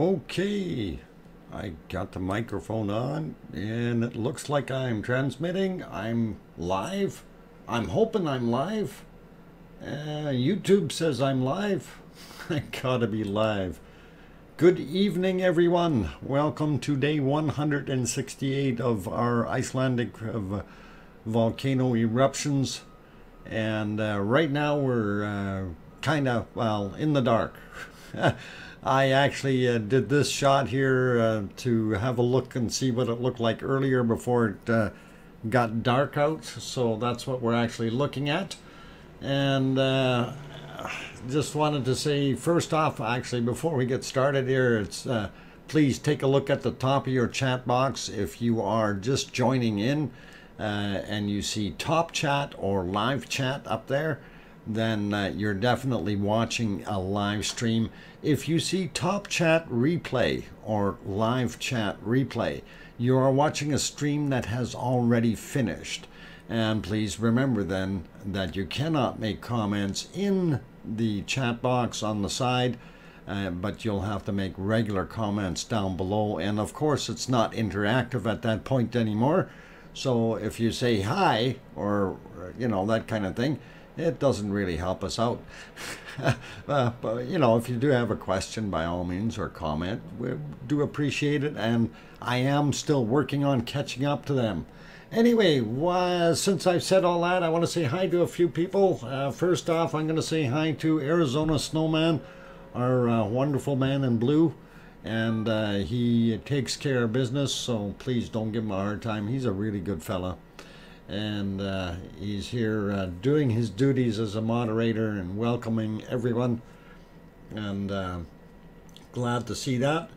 Okay, I got the microphone on and it looks like I'm transmitting. I'm live. I'm hoping I'm live. Uh, YouTube says I'm live. I gotta be live. Good evening, everyone. Welcome to day 168 of our Icelandic uh, volcano eruptions. And uh, right now we're uh, kind of, well, in the dark. I actually uh, did this shot here uh, to have a look and see what it looked like earlier before it uh, got dark out. So that's what we're actually looking at. And uh, just wanted to say, first off, actually, before we get started here, it's uh, please take a look at the top of your chat box if you are just joining in uh, and you see top chat or live chat up there then uh, you're definitely watching a live stream. If you see Top Chat Replay or Live Chat Replay, you are watching a stream that has already finished. And please remember then that you cannot make comments in the chat box on the side, uh, but you'll have to make regular comments down below. And of course, it's not interactive at that point anymore. So if you say hi or, you know, that kind of thing, it doesn't really help us out. uh, but, you know, if you do have a question, by all means, or comment, we do appreciate it. And I am still working on catching up to them. Anyway, since I've said all that, I want to say hi to a few people. Uh, first off, I'm going to say hi to Arizona Snowman, our uh, wonderful man in blue. And uh, he takes care of business, so please don't give him a hard time. He's a really good fella and uh, he's here uh, doing his duties as a moderator and welcoming everyone. And uh, glad to see that.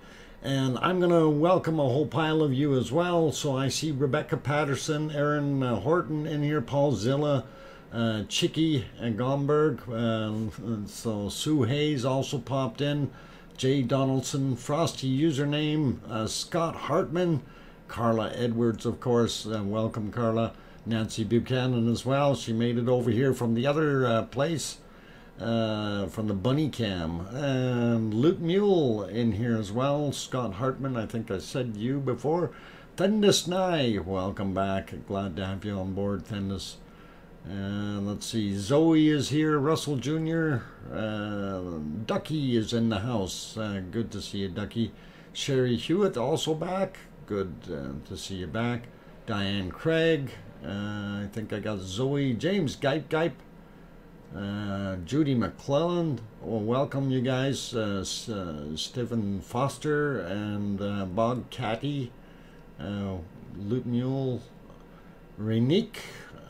And I'm gonna welcome a whole pile of you as well. So I see Rebecca Patterson Aaron uh, Horton in here Paul Zilla uh, Chicky and Gomberg uh, so Sue Hayes also popped in Jay Donaldson Frosty username Scott Hartman Carla Edwards of course welcome Carla Nancy Buchanan as well. She made it over here from the other uh, place, uh, from the Bunny Cam. And Loot Mule in here as well. Scott Hartman, I think I said you before. Thendis Nye, welcome back. Glad to have you on board, Thendis. And let's see, Zoe is here, Russell Jr., uh, Ducky is in the house. Uh, good to see you, Ducky. Sherry Hewitt also back. Good uh, to see you back. Diane Craig, uh, I think I got Zoe James Gipe Gipe. Uh, Judy McClelland. Well, welcome you guys. Uh, uh Stephen Foster and uh, Bob Catty. Uh, Loot Mule. Renique.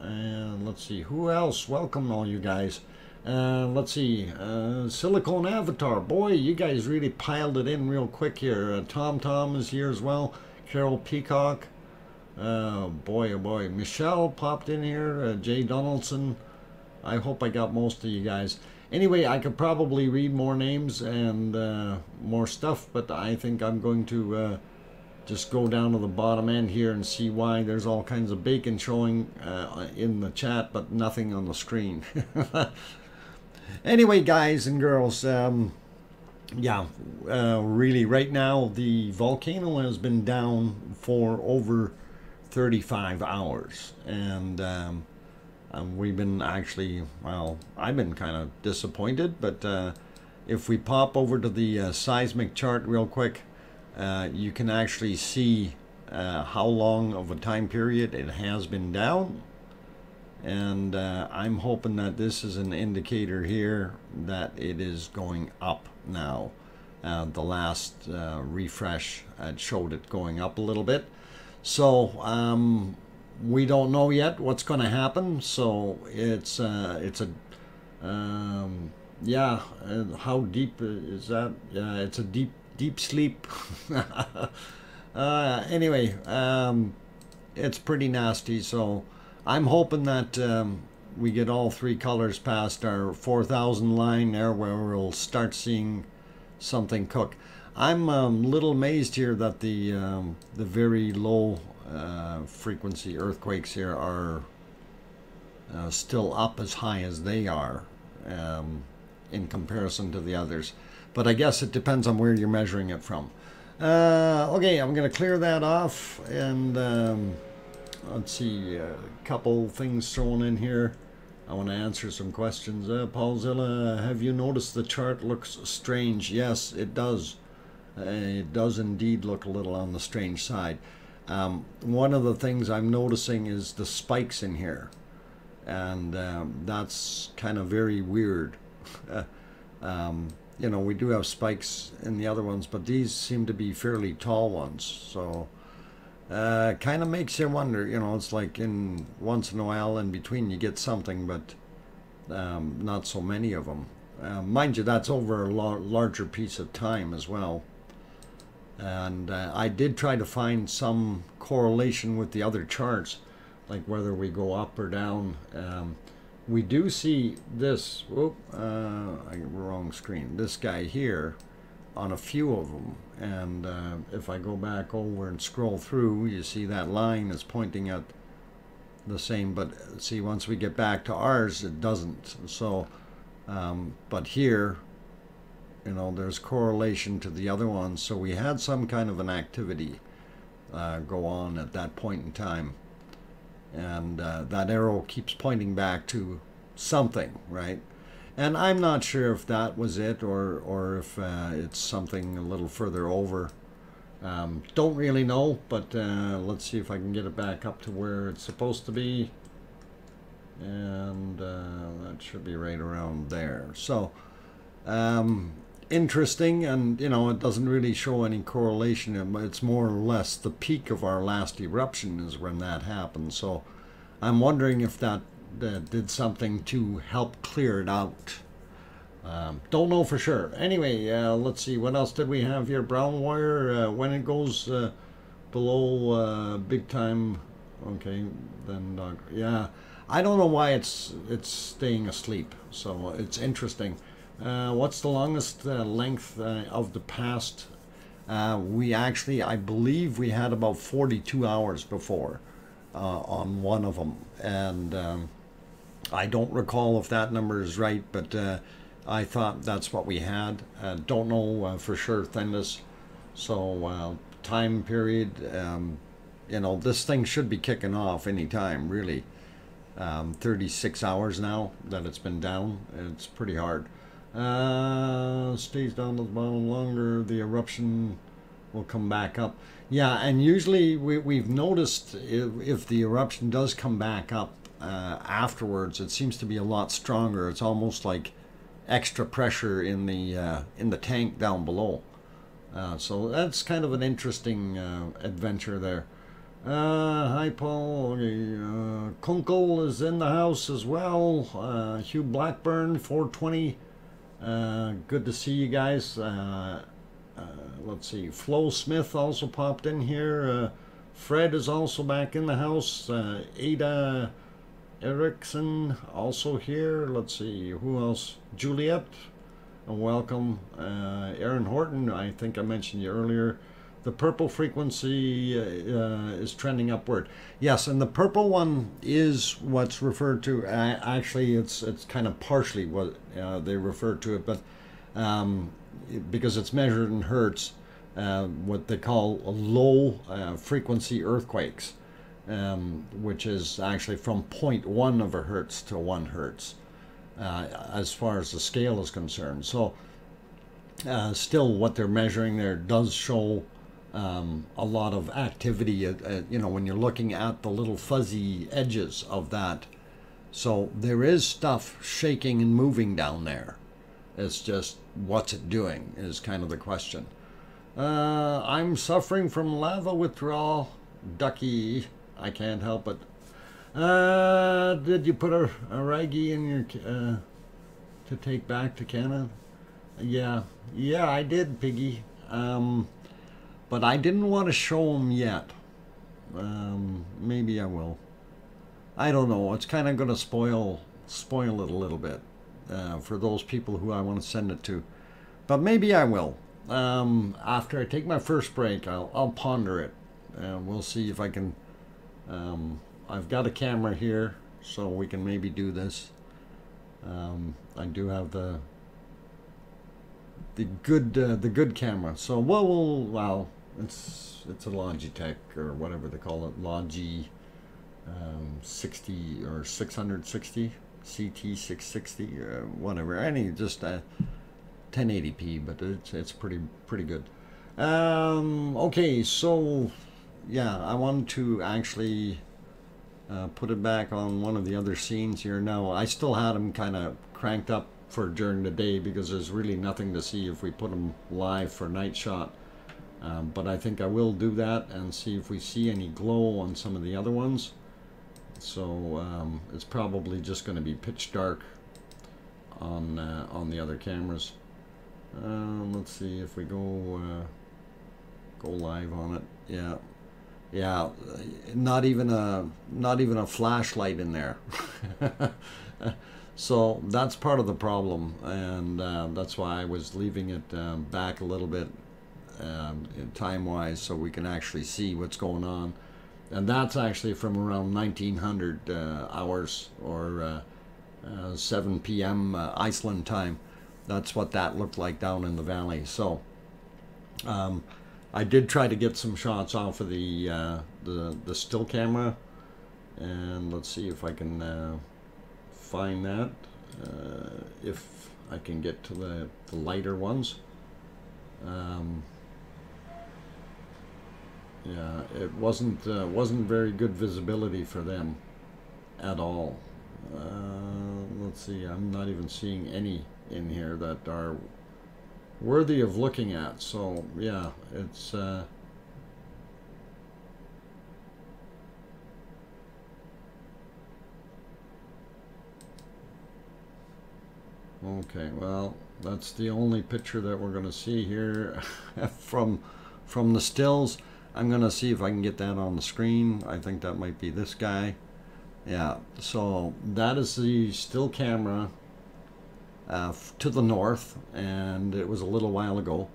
And let's see, who else? Welcome all you guys. Uh, let's see, uh, Silicone Avatar. Boy, you guys really piled it in real quick here. Uh, Tom Tom is here as well. Carol Peacock. Oh boy, oh boy. Michelle popped in here. Uh, Jay Donaldson. I hope I got most of you guys. Anyway, I could probably read more names and uh, more stuff, but I think I'm going to uh, just go down to the bottom end here and see why there's all kinds of bacon showing uh, in the chat, but nothing on the screen. anyway, guys and girls, um, yeah, uh, really, right now the volcano has been down for over 35 hours. And um, um, we've been actually, well, I've been kind of disappointed, but uh, if we pop over to the uh, seismic chart real quick, uh, you can actually see uh, how long of a time period it has been down. And uh, I'm hoping that this is an indicator here that it is going up now. Uh, the last refresh showed it going up a little bit. So um, we don't know yet what's going to happen. So it's uh, it's a um, yeah. How deep is that? Yeah, it's a deep deep sleep. uh, anyway, um, it's pretty nasty. So I'm hoping that um, we get all three colors past our 4,000 line there, where we'll start seeing something cook. I'm a um, little amazed here that the um, the very low uh, frequency earthquakes here are uh, still up as high as they are um, in comparison to the others. but I guess it depends on where you're measuring it from. Uh, okay, I'm going to clear that off and um, let's see, a couple things thrown in here. I want to answer some questions. Uh, Paulzilla, have you noticed the chart looks strange? Yes, it does. Uh, it does indeed look a little on the strange side. Um, one of the things I'm noticing is the spikes in here. And um, that's kind of very weird. um, you know, we do have spikes in the other ones, but these seem to be fairly tall ones. So, uh, kind of makes you wonder, you know, it's like in once in a while in between you get something, but um, not so many of them. Uh, mind you, that's over a larger piece of time as well. And uh, I did try to find some correlation with the other charts, like whether we go up or down. Um, we do see this, whoop, uh, wrong screen, this guy here on a few of them. And uh, if I go back over and scroll through, you see that line is pointing at the same, but see, once we get back to ours, it doesn't. So, um, but here, you know, there's correlation to the other ones. So we had some kind of an activity uh, go on at that point in time and uh, that arrow keeps pointing back to something, right? And I'm not sure if that was it or, or if uh, it's something a little further over. Um, don't really know, but uh, let's see if I can get it back up to where it's supposed to be. And uh, that should be right around there. So, um, interesting, and you know, it doesn't really show any correlation. It's more or less the peak of our last eruption is when that happened. So I'm wondering if that, that did something to help clear it out. Um, don't know for sure. Anyway, uh, let's see. What else did we have here? Brown wire. Uh, when it goes uh, below uh, big time, okay, then yeah. I don't know why it's it's staying asleep. So it's interesting. Uh, what's the longest uh, length of the past? we actually, I believe, we had about 42 hours before on one of them, and. Um, I don't recall if that number is right, but I thought that's what we had. Uh, don't know uh, for sure Thendis. So uh, time period, um, you know, this thing should be kicking off any time, really. Um, 36 hours now that it's been down. It's pretty hard. Uh, stays down to the bottom longer. The eruption will come back up. Yeah, and usually we, we've noticed if, if the eruption does come back up uh, afterwards, it seems to be a lot stronger. It's almost like extra pressure in the uh, in the tank down below. Uh, so that's kind of an interesting uh, adventure there. Uh, hi Paul. Uh, Kunkel is in the house as well. Hugh Blackburn, 420. Uh, good to see you guys. let's see. Flo Smith also popped in here. Fred is also back in the house. Ada Erickson also here. Let's see, who else? Juliet, welcome. Uh, Aaron Horton, I think I mentioned you earlier. The purple frequency uh, is trending upward. Yes, and the purple one is what's referred to. Uh, actually, it's it's kind of partially what uh, they refer to it, but um, because it's measured in hertz, uh, what they call low uh, frequency earthquakes um, which is actually from 0.1 of a hertz to 1 hertz uh, as far as the scale is concerned. So uh, still what they're measuring there does show um, a lot of activity, uh, uh, you know, when you're looking at the little fuzzy edges of that. So there is stuff shaking and moving down there. It's just what's it doing is kind of the question. Uh, I'm suffering from lava withdrawal, Ducky. I can't help it. Uh, did you put a, a raggy in your uh, to take back to Canada? Yeah, yeah, I did, Piggy. Um, but I didn't want to show them yet. Um, maybe I will. I don't know. It's kind of going to spoil spoil it a little bit uh, for those people who I want to send it to. But maybe I will. Um, after I take my first break, I'll, I'll ponder it. and we'll see if I can um, I've got a camera here, so we can maybe do this. Um, I do have the the good uh, the good camera. So well, well, it's it's a Logitech or whatever they call it, Logi um, 60 or 660 CT 660 uh, whatever. Any just a 1080p, but it's it's pretty pretty good. Um, okay, so yeah, I wanted to actually uh, put it back on one of the other scenes here. Now I still had them kind of cranked up for during the day because there's really nothing to see if we put them live for night shot. Um, but I think I will do that and see if we see any glow on some of the other ones. So um, it's probably just going to be pitch dark on uh, on the other cameras. Um, let's see if we go uh, go live on it. Yeah, yeah. Not even a not even a flashlight in there. so that's part of the problem, and uh, that's why I was leaving it um, back a little bit um, time wise, so we can actually see what's going on. And that's actually from around 1900 uh, hours or uh, uh, 7 p.m. Uh, Iceland time that's what that looked like down in the valley. So um, I did try to get some shots off of the uh, the the still camera, and let's see if I can find that. Uh, if I can get to the, the lighter ones. Um, yeah, it wasn't uh, wasn't very good visibility for them at all. Uh, let's see, I'm not even seeing any in here that are worthy of looking at. So yeah, it's okay. Well, that's the only picture that we're going to see here from from the stills. I'm going to see if I can get that on the screen. I think that might be this guy. Yeah, so that is the still camera uh, to the north, and it was a little while ago.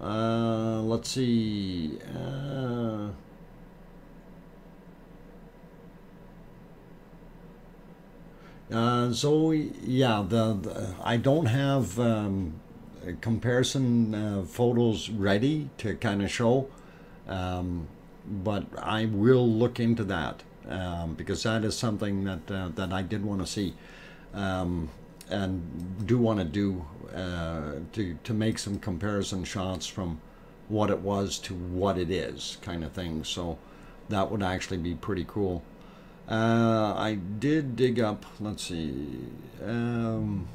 Uh, let's see. Uh, uh, so yeah, the, the, I don't have um, comparison uh, photos ready to kind of show, um, but I will look into that um, because that is something that uh, that I did want to see. Um, and do want to do uh, to to make some comparison shots from what it was to what it is, kind of thing. So that would actually be pretty cool. Uh, I did dig up. Let's see. Um,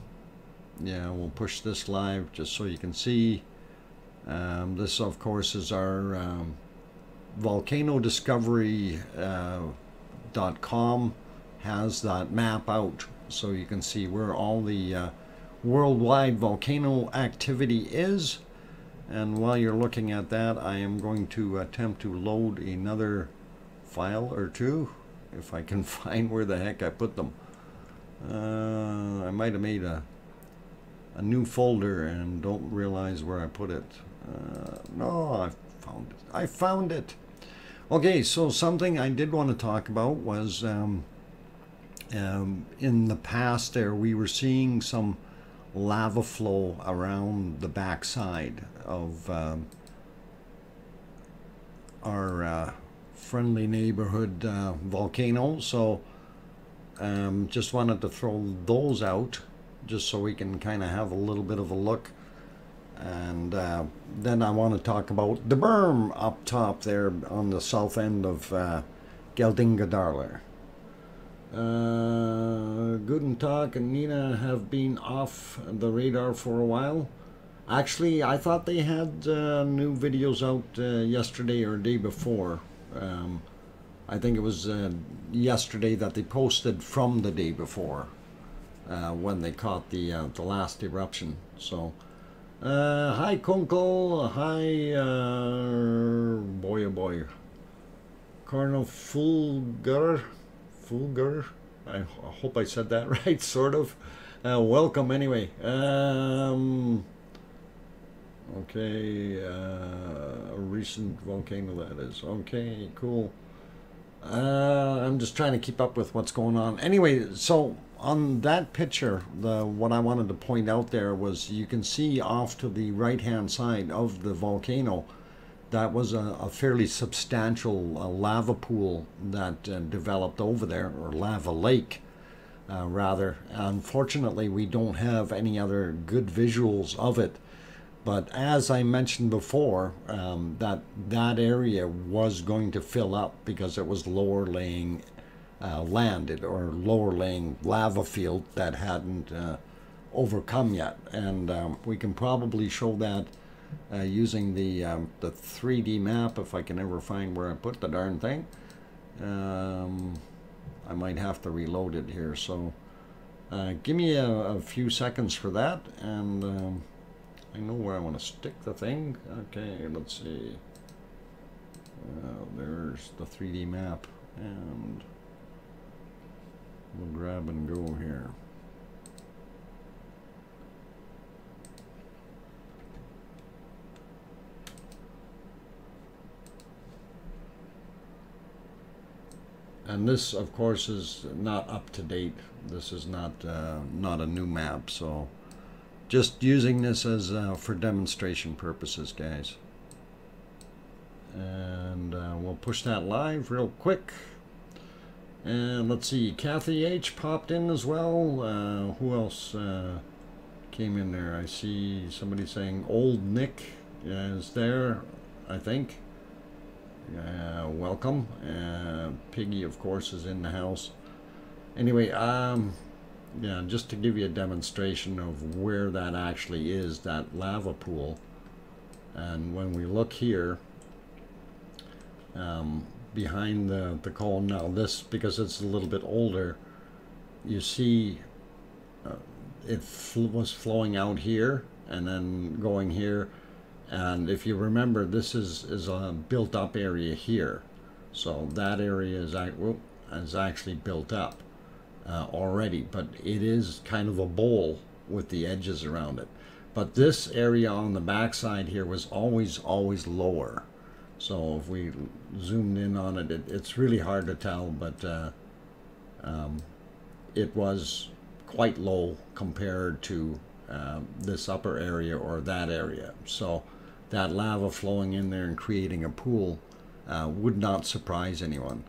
yeah, we'll push this live just so you can see. Um, this, of course, is our um, volcano discovery. Uh, .com has that map out so you can see where all the uh, worldwide volcano activity is. And while you're looking at that, I am going to attempt to load another file or two, if I can find where the heck I put them. Uh, I might have made a, a new folder and don't realize where I put it. Uh, no, I found it. I found it. Okay, so something I did want to talk about was um, um, in the past there we were seeing some lava flow around the backside of um, our uh, friendly neighborhood uh, volcano so um, just wanted to throw those out just so we can kind of have a little bit of a look and uh, then I want to talk about the berm up top there on the south end of uh, Geldingadalir. Uh, Guten Tag and Nina have been off the radar for a while. Actually, I thought they had uh, new videos out uh, yesterday or day before. Um, I think it was uh, yesterday that they posted from the day before uh, when they caught the uh, the last eruption. So, uh, hi Kunkel, hi uh, boy oh boy, Colonel Fulger. Fulger. I hope I said that right, sort of. Uh, welcome anyway. Um, okay, uh, a recent volcano that is. Okay, cool. Uh, I'm just trying to keep up with what's going on. Anyway, so on that picture, the what I wanted to point out there was you can see off to the right hand side of the volcano that was a, a fairly substantial uh, lava pool that uh, developed over there, or lava lake, uh, rather. Unfortunately, we don't have any other good visuals of it. But as I mentioned before, um, that that area was going to fill up because it was lower laying uh, land or lower laying lava field that hadn't uh, overcome yet. And um, we can probably show that uh, using the um, the 3D map if I can ever find where I put the darn thing. Um, I might have to reload it here. So uh, give me a, a, few seconds for that, and um, I know where I want to stick the thing. Okay, let's see. Uh, there's the 3D map, and we'll grab and go here. and this of course is not up to date this is not uh, not a new map so just using this as uh, for demonstration purposes guys. And uh, we'll push that live real quick. And let's see Kathy H popped in as well. Uh, who else uh, came in there? I see somebody saying old Nick is there I think. Uh, welcome. Uh, Piggy, of course, is in the house. Anyway, um, yeah, just to give you a demonstration of where that actually is, that lava pool. And when we look here, um, behind the, the column now, this, because it's a little bit older, you see uh, it fl was flowing out here and then going here and if you remember, this is, is a built up area here. So that area is, is actually built up uh, already, but it is kind of a bowl with the edges around it. But this area on the backside here was always, always lower. So if we zoomed in on it, it it's really hard to tell, but uh, um, it was quite low compared to uh, this upper area or that area. So that lava flowing in there and creating a pool uh, would not surprise anyone.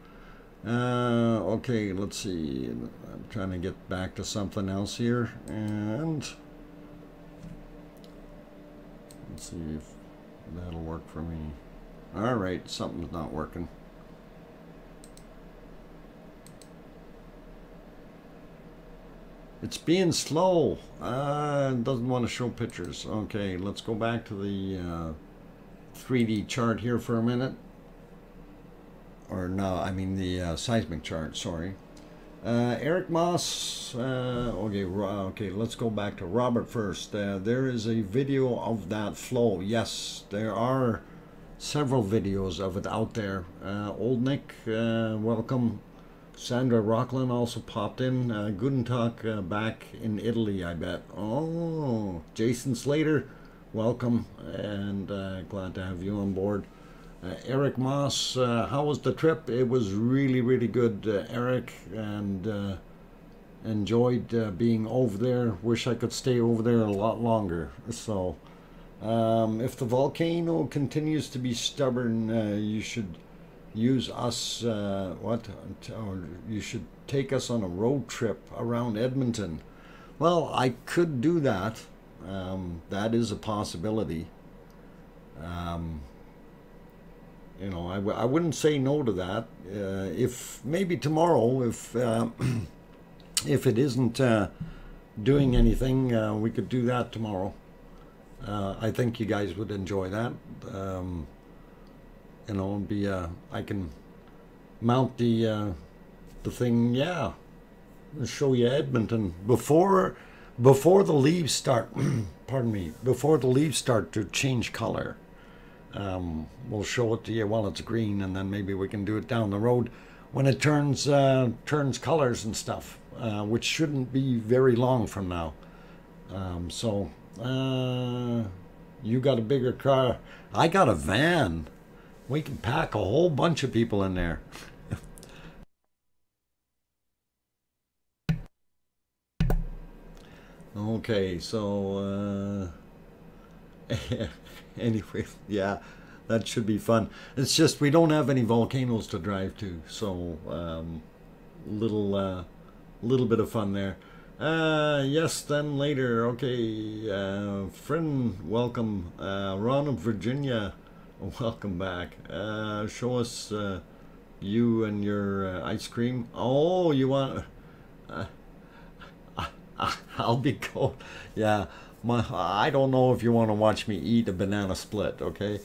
Uh, okay, let's see. I'm trying to get back to something else here. And let's see if that'll work for me. All right, something's not working. It's being slow. Uh, doesn't want to show pictures. Okay, let's go back to the uh, 3D chart here for a minute. Or no, I mean the uh, seismic chart, sorry. Uh, Eric Moss, uh, okay, okay, let's go back to Robert first. Uh, there is a video of that flow. Yes, there are several videos of it out there. Old Nick, welcome. Sandra Rockland also popped in. Uh, Guten Tag uh, back in Italy, I bet. Oh, Jason Slater, welcome and uh, glad to have you on board. Uh, Eric Moss, uh, how was the trip? It was really, really good, uh, Eric, and uh, enjoyed being over there. Wish I could stay over there a lot longer. So, um, if the volcano continues to be stubborn, you should use us, uh, what, or you should take us on a road trip around Edmonton. Well, I could do that. Um, that is a possibility. Um, you know, I w- I wouldn't say no to that. Uh, if maybe tomorrow, if uh, if it isn't uh, doing anything, uh, we could do that tomorrow. Uh, I think you guys would enjoy that. Um, you know, be uh, I can mount the the thing. Yeah, show you Edmonton before before the leaves start. pardon me. Before the leaves start to change color, um, we'll show it to you while it's green, and then maybe we can do it down the road when it turns uh, turns colors and stuff, uh, which shouldn't be very long from now. Um, so uh, you got a bigger car. I got a van. We can pack a whole bunch of people in there. Okay, so uh, anyway, yeah, that should be fun. It's just we don't have any volcanoes to drive to, so um, little uh, little bit of fun there. Uh, yes, then later. Okay, uh, friend, welcome. Uh, Ron of Virginia, welcome back. Uh, show us uh, you and your uh, ice cream. Oh, you want? Uh, I'll be cold. Yeah, my. I don't know if you want to watch me eat a banana split. Okay.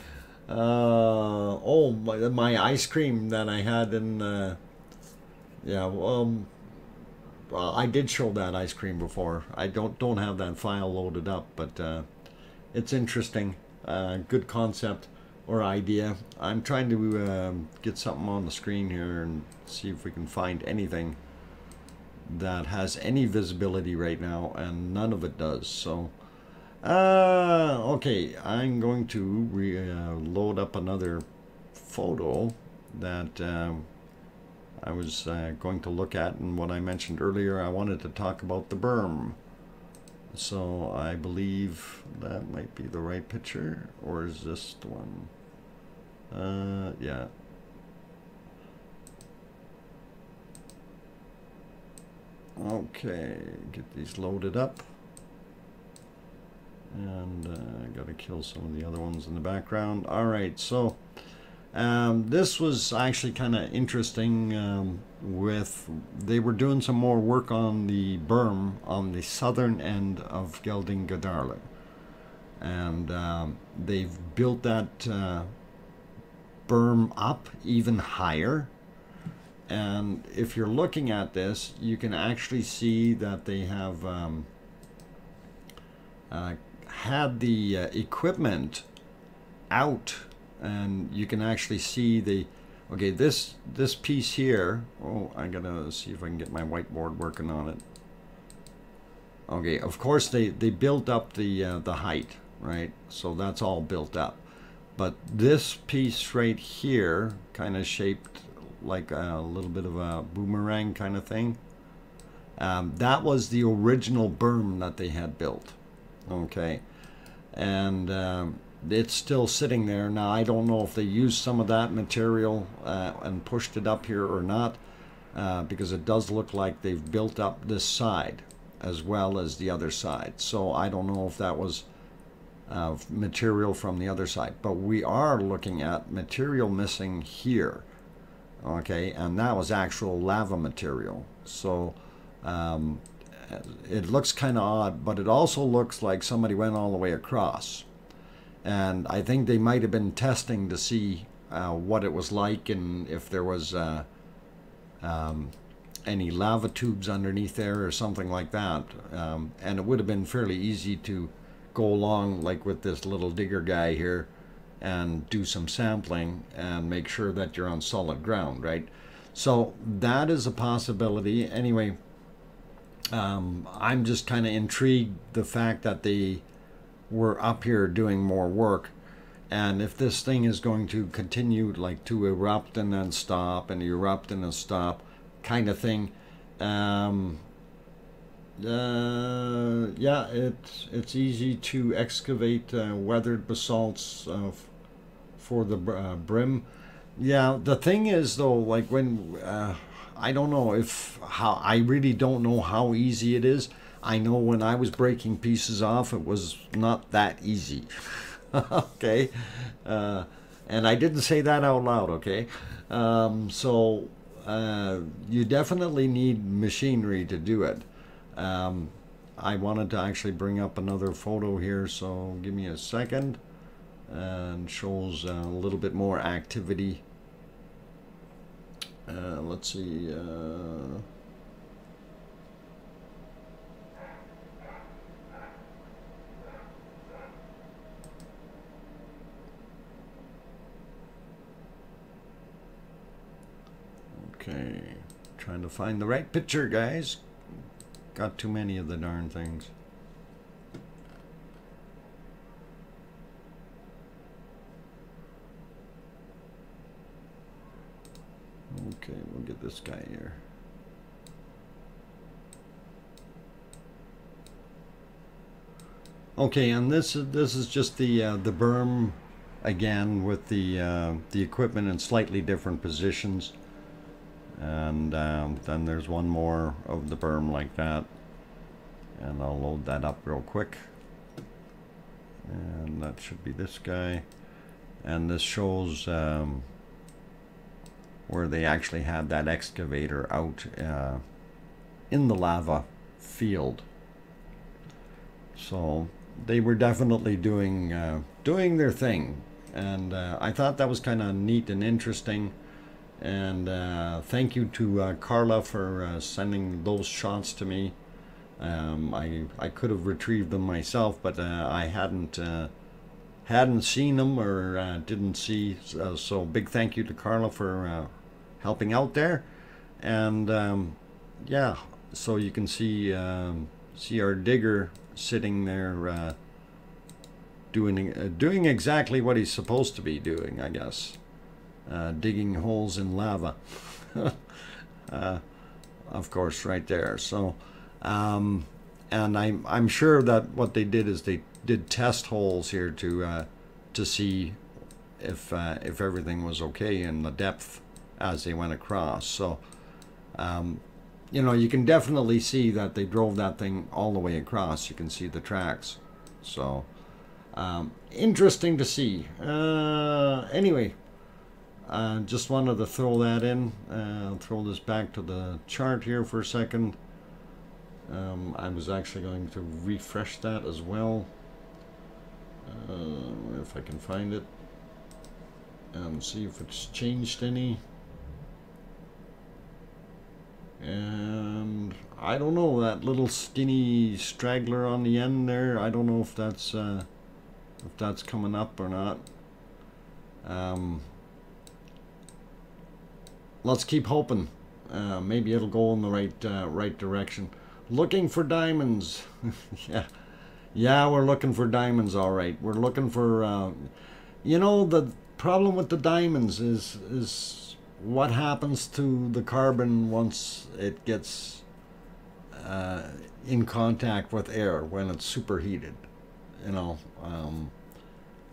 Uh, oh, my, my ice cream that I had in. Uh, yeah. Um. I did show that ice cream before. I don't don't have that file loaded up, but uh, it's interesting. Uh, good concept or idea. I'm trying to um, get something on the screen here and see if we can find anything that has any visibility right now, and none of it does. So, uh, okay, I'm going to re uh, load up another photo that. Um, I was uh, going to look at and what I mentioned earlier I wanted to talk about the berm. So I believe that might be the right picture or is this the one? Uh, yeah. Okay get these loaded up and uh, gotta kill some of the other ones in the background alright so um, this was actually kind of interesting um, with, they were doing some more work on the berm on the southern end of Geldingadalir. And um, they've built that uh, berm up even higher. And if you're looking at this, you can actually see that they have um, uh, had the uh, equipment out and you can actually see the okay this this piece here oh I gotta see if I can get my whiteboard working on it. Okay of course they they built up the uh, the height right? So that's all built up. But this piece right here kind of shaped like a little bit of a boomerang kind of thing. Um, that was the original berm that they had built okay and um, it's still sitting there. Now, I don't know if they used some of that material uh, and pushed it up here or not, uh, because it does look like they've built up this side as well as the other side. So I don't know if that was uh, material from the other side. But we are looking at material missing here, okay? And that was actual lava material. So um, it looks kind of odd, but it also looks like somebody went all the way across and I think they might have been testing to see uh, what it was like and if there was uh, um, any lava tubes underneath there or something like that. Um, and it would have been fairly easy to go along like with this little digger guy here and do some sampling and make sure that you're on solid ground, right? So that is a possibility. Anyway, um, I'm just kind of intrigued the fact that they we're up here doing more work. And if this thing is going to continue like to erupt and then stop and erupt and then stop kind of thing, um, uh, yeah, it's it's easy to excavate uh, weathered basalts uh, for the uh, brim. Yeah, the thing is though, like when uh, I don't know if how I really don't know how easy it is. I know when I was breaking pieces off, it was not that easy. okay? Uh, and I didn't say that out loud, okay? Um, so uh, you definitely need machinery to do it. Um, I wanted to actually bring up another photo here, so give me a second. And shows a little bit more activity. Uh, let's see. Uh, Okay, trying to find the right picture, guys. Got too many of the darn things. Okay, we'll get this guy here. Okay, and this is this is just the uh, the berm again with the uh, the equipment in slightly different positions. And um, then there's one more of the berm like that. And I'll load that up real quick. And that should be this guy. And this shows um, where they actually had that excavator out uh, in the lava field. So they were definitely doing uh, doing their thing, and uh, I thought that was kind of neat and interesting. And uh, thank you to uh, Carla for uh, sending those shots to me. Um, I I could have retrieved them myself, but I hadn't hadn't seen them or didn't see. so big thank you to Carla for helping out there, and um, yeah, so you can see um, see our digger sitting there uh, doing uh, doing exactly what he's supposed to be doing, I guess, uh, digging holes in lava. Uh, of course, right there. So, um, and I'm I'm sure that what they did is they did test holes here to uh, to see if uh, if everything was okay in the depth as they went across. So. Um, you know, you can definitely see that they drove that thing all the way across. You can see the tracks. So, um, interesting to see. Uh, anyway, uh, just wanted to throw that in. Uh, throw this back to the chart here for a second. Um, I was actually going to refresh that as well. Uh, if I can find it. And see if it's changed any. And I don't know, that little skinny straggler on the end there, I don't know if that's uh, if that's coming up or not. Um, let's keep hoping. Uh, maybe it'll go in the right uh, right direction. Looking for diamonds. yeah, yeah, we're looking for diamonds. All right, we're looking for. Uh, you know, the problem with the diamonds is is what happens to the carbon once it gets uh, in contact with air when it's superheated? You know, um,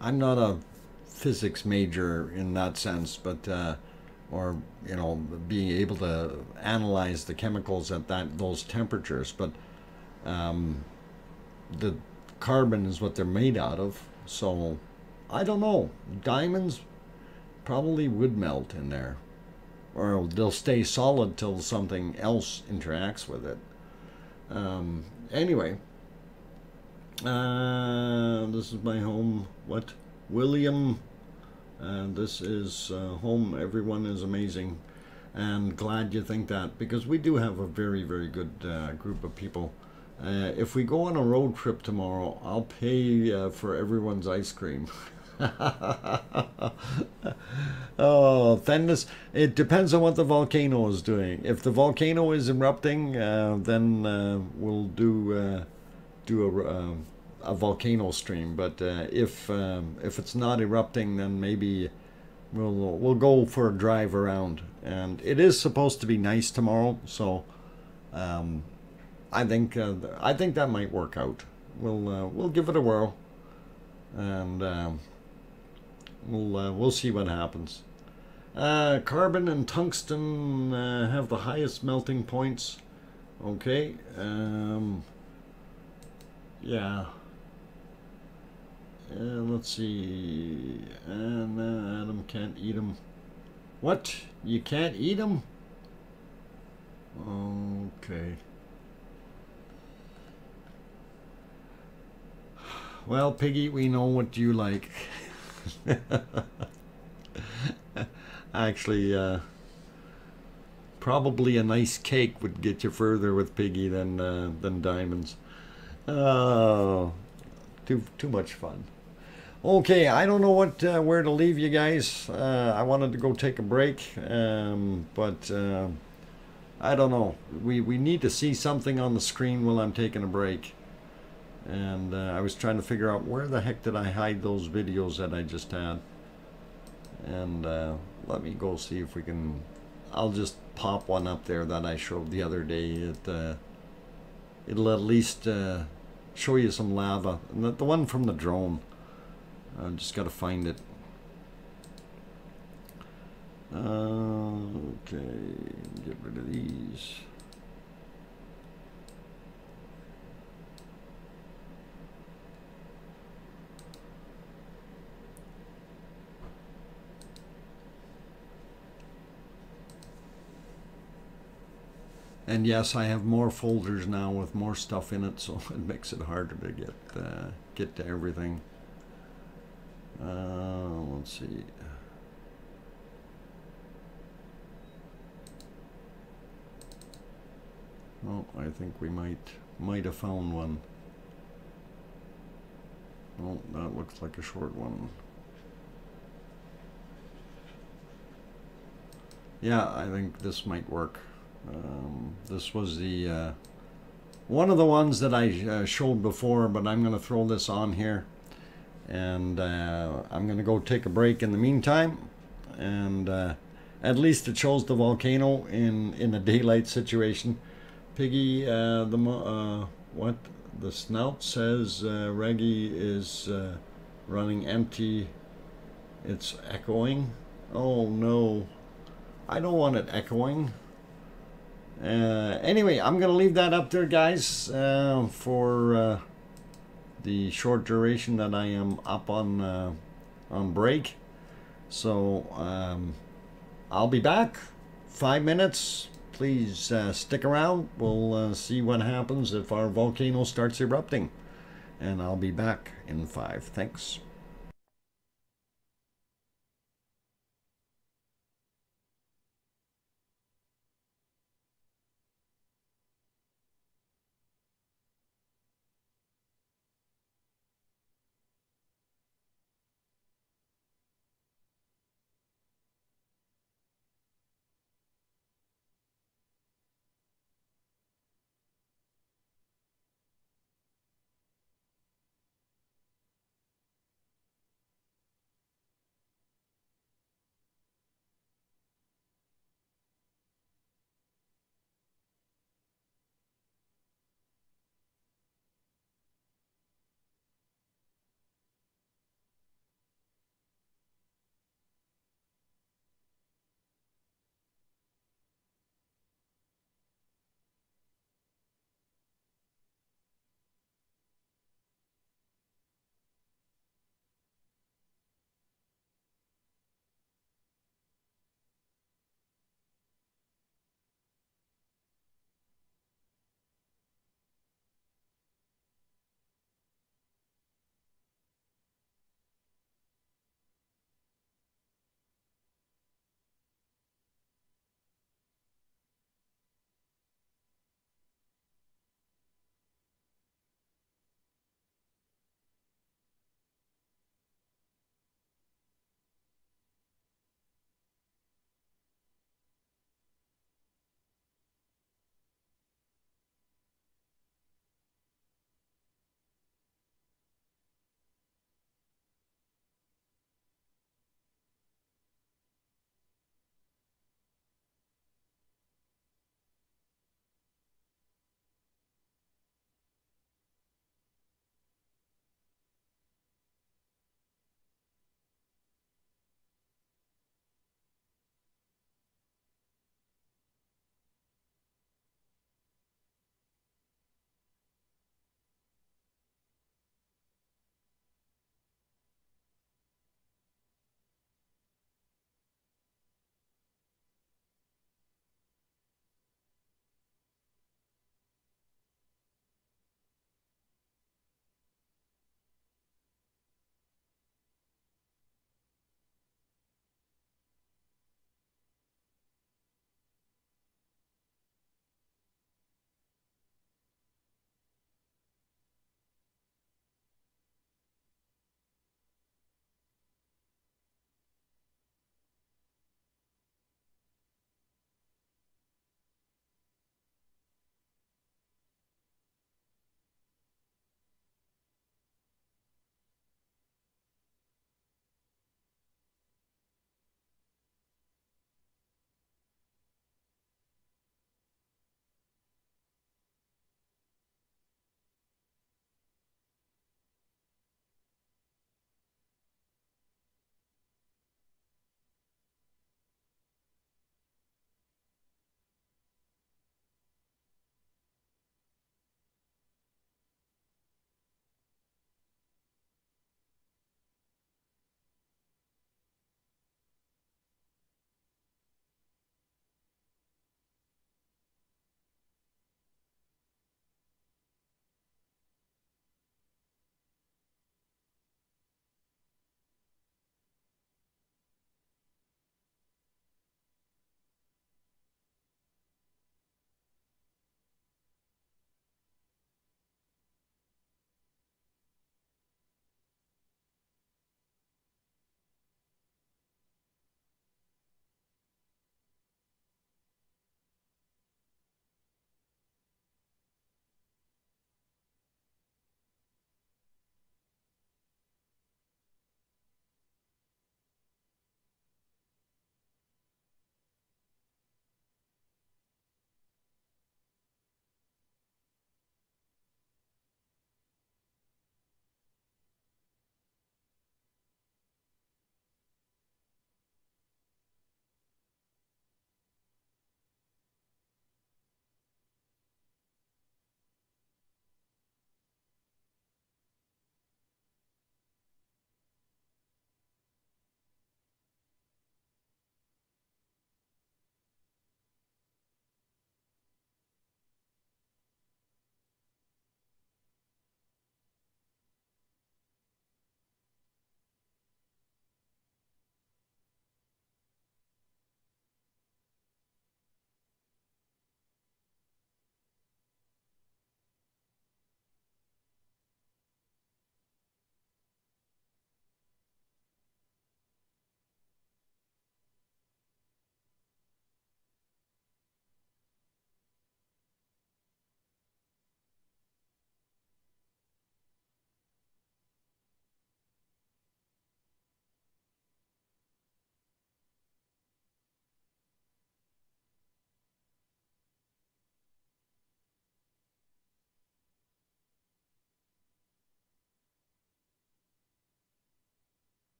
I'm not a physics major in that sense, but uh, or you know, being able to analyze the chemicals at that those temperatures, but um, the carbon is what they're made out of. So I don't know. Diamonds probably would melt in there or they'll stay solid till something else interacts with it. Um, anyway, uh, this is my home. What? William. Uh, this is uh, home. Everyone is amazing. And glad you think that because we do have a very, very good uh, group of people. Uh, if we go on a road trip tomorrow, I'll pay uh, for everyone's ice cream. oh, Thendis, it depends on what the volcano is doing. If the volcano is erupting, uh, then uh, we'll do uh, do a, uh, a volcano stream. But uh, if um, if it's not erupting, then maybe we'll we'll go for a drive around. And it is supposed to be nice tomorrow, so um, I think uh, I think that might work out. We'll we'll give it a whirl, and. Um, We'll uh, we'll see what happens. Uh, carbon and tungsten uh, have the highest melting points. Okay. Um, yeah. Uh, let's see. And uh, Adam can't eat them. What? You can't eat them? Okay. Well, Piggy, we know what you like. Actually, uh, probably a nice cake would get you further with Piggy than uh, than diamonds. Oh, too too much fun. Okay, I don't know what uh, where to leave you guys. Uh, I wanted to go take a break, um, but uh, I don't know. We we need to see something on the screen while I'm taking a break and uh, I was trying to figure out where the heck did I hide those videos that I just had and uh, let me go see if we can I'll just pop one up there that I showed the other day it, uh, it'll at least uh, show you some lava. The, the one from the drone. I just got to find it. Uh, okay, get rid of these. And yes, I have more folders now with more stuff in it, so it makes it harder to get uh, get to everything. Uh, let's see. Oh, I think we might might have found one. Oh, that looks like a short one. Yeah, I think this might work. Um, this was the uh, one of the ones that I uh, showed before, but I'm going to throw this on here. And uh, I'm going to go take a break in the meantime. And uh, at least it shows the volcano in, in a daylight situation. Piggy, uh, the uh, what? The snout says Reggie is running empty. It's echoing. Oh no. I don't want it echoing. Uh, anyway, I'm going to leave that up there, guys, uh, for uh, the short duration that I am up on uh, on break. So um, I'll be back. Five minutes. Please uh, stick around. We'll uh, see what happens if our volcano starts erupting. And I'll be back in five. Thanks.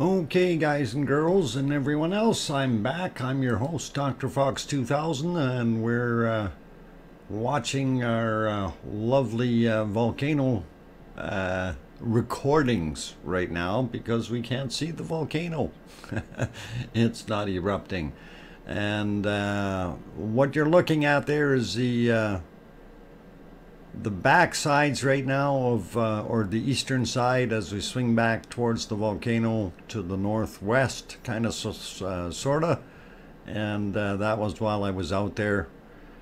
Okay, guys and girls, and everyone else, I'm back. I'm your host, Dr. Fox 2000, and we're uh, watching our uh, lovely uh, volcano uh, recordings right now because we can't see the volcano. it's not erupting. And uh, what you're looking at there is the uh, the back sides right now of uh, or the eastern side as we swing back towards the volcano to the northwest kind of uh, sorta. And uh, that was while I was out there.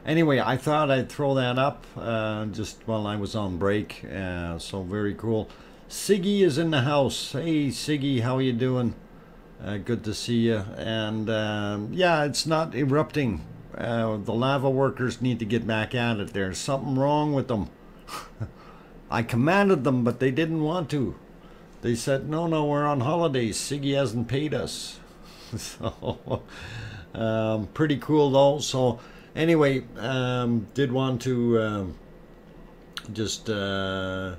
Anyway I thought I'd throw that up uh, just while I was on break uh, so very cool. Siggy is in the house. Hey Siggy how you doing? Uh, good to see you and um, yeah it's not erupting uh, the lava workers need to get back at it. There's something wrong with them. I commanded them, but they didn't want to. They said, no, no, we're on holidays. Siggy hasn't paid us. so, um, pretty cool though. So, anyway, um, did want to um, just, uh,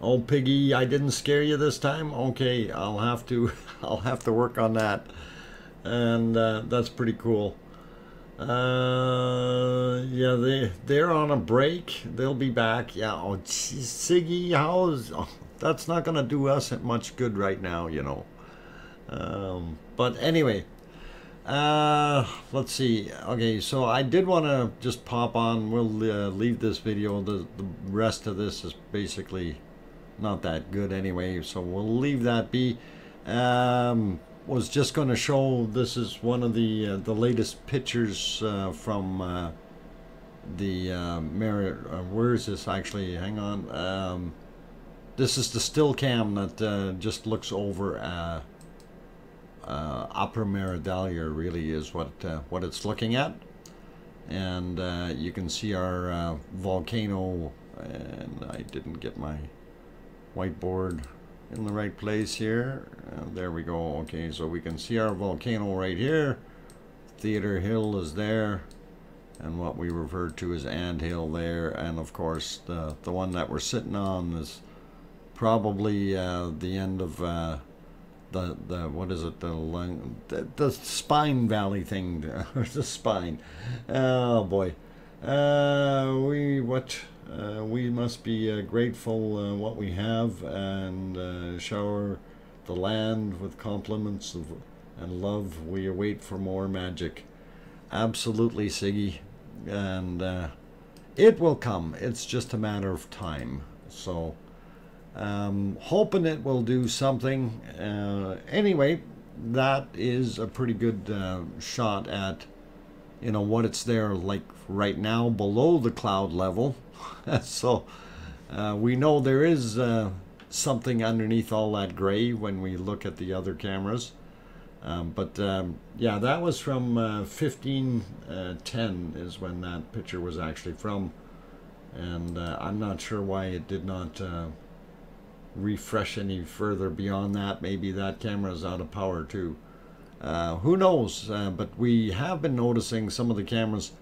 oh, Piggy, I didn't scare you this time. Okay, I'll have to, I'll have to work on that. And uh, that's pretty cool. Uh, yeah, they they're on a break. They'll be back. Yeah. Oh, geez, Siggy, how's oh, that's not gonna do us much good right now, you know. Um, but anyway, uh, let's see. Okay, so I did want to just pop on. We'll uh, leave this video. The the rest of this is basically not that good anyway, so we'll leave that be. Um, was just going to show this is one of the uh, the latest pictures uh, from uh, the uh. Uh, where is this actually? Hang on. Um, this is the still cam that uh, just looks over uh, Upper Meradalir. Really is what what it's looking at, and you can see our volcano. And I didn't get my whiteboard in the right place here. Uh, there we go. Okay, so we can see our volcano right here. Theater Hill is there. And what we refer to as Ant Hill there. And of course, the, the one that we're sitting on is probably uh, the end of uh, the, the, what is it, the, the, the spine valley thing, the spine. Oh boy. Uh, we, what, uh, we must be uh, grateful uh, what we have and uh, shower the land with compliments of, and love. We await for more magic. Absolutely, Siggy. And uh, it will come. It's just a matter of time. So, um, hoping it will do something. Uh, anyway, that is a pretty good shot at you know what it's there like right now below the cloud level so uh, we know there is uh, something underneath all that gray when we look at the other cameras. Um, but um, yeah, that was from uh, 1510 uh, is when that picture was actually from. And uh, I'm not sure why it did not uh, refresh any further beyond that. Maybe that camera is out of power too. who knows? but we have been noticing some of the cameras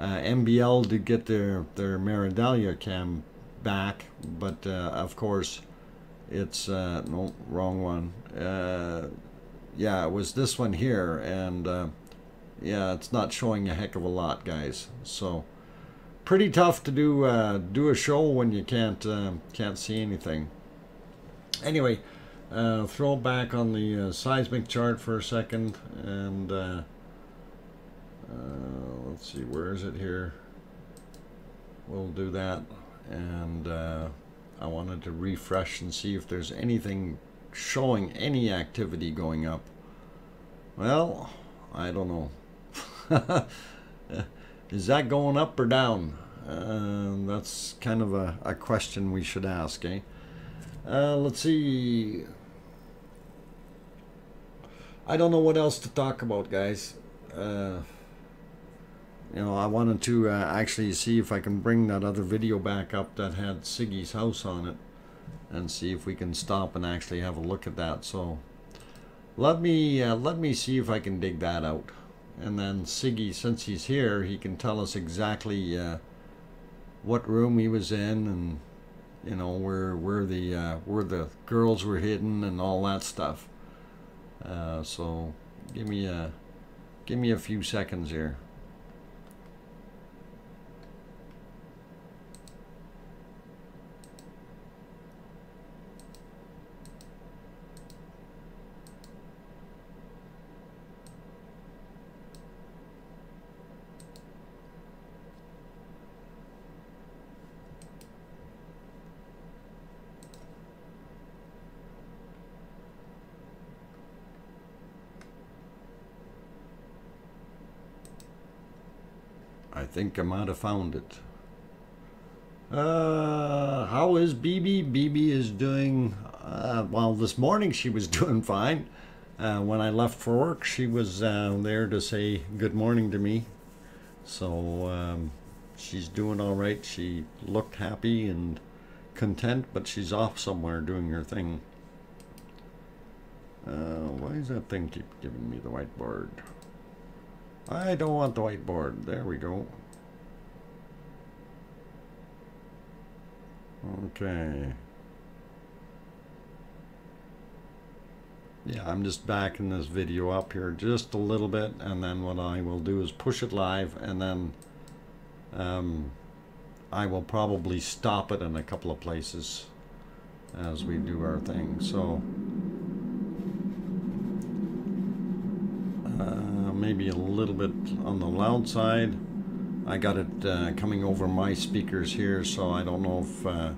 uh, MBL did get their their Meradalir cam back, but uh, of course it's uh, no wrong one. Uh, yeah, it was this one here, and uh, yeah, it's not showing a heck of a lot, guys. So pretty tough to do uh, do a show when you can't can't see anything. Anyway, throw back on the seismic chart for a second and. Uh, let's see, where is it here? We'll do that. And uh, I wanted to refresh and see if there's anything showing any activity going up. Well, I don't know. is that going up or down? Uh, that's kind of a, a, question we should ask, eh? Uh, let's see. I don't know what else to talk about, guys. Uh, I wanted to uh, actually see if I can bring that other video back up that had Siggy's house on it and see if we can stop and actually have a look at that. So let me uh, let me see if I can dig that out. And then Siggy, since he's here, he can tell us exactly uh, what room he was in and you know where where the uh, where the girls were hidden and all that stuff. Uh, so give me a give me a few seconds here. Think I might have found it. Uh, how is BB? BB is doing, uh, well, this morning she was doing fine. Uh, when I left for work, she was uh, there to say good morning to me. So um, she's doing all right. She looked happy and content, but she's off somewhere doing her thing. Uh, why does that thing keep giving me the whiteboard? I don't want the whiteboard. There we go. Okay. Yeah, I'm just backing this video up here just a little bit and then what I will do is push it live and then um, I will probably stop it in a couple of places as we do our thing. So uh, maybe a little bit on the loud side. I got it uh, coming over my speakers here, so I don't know if uh,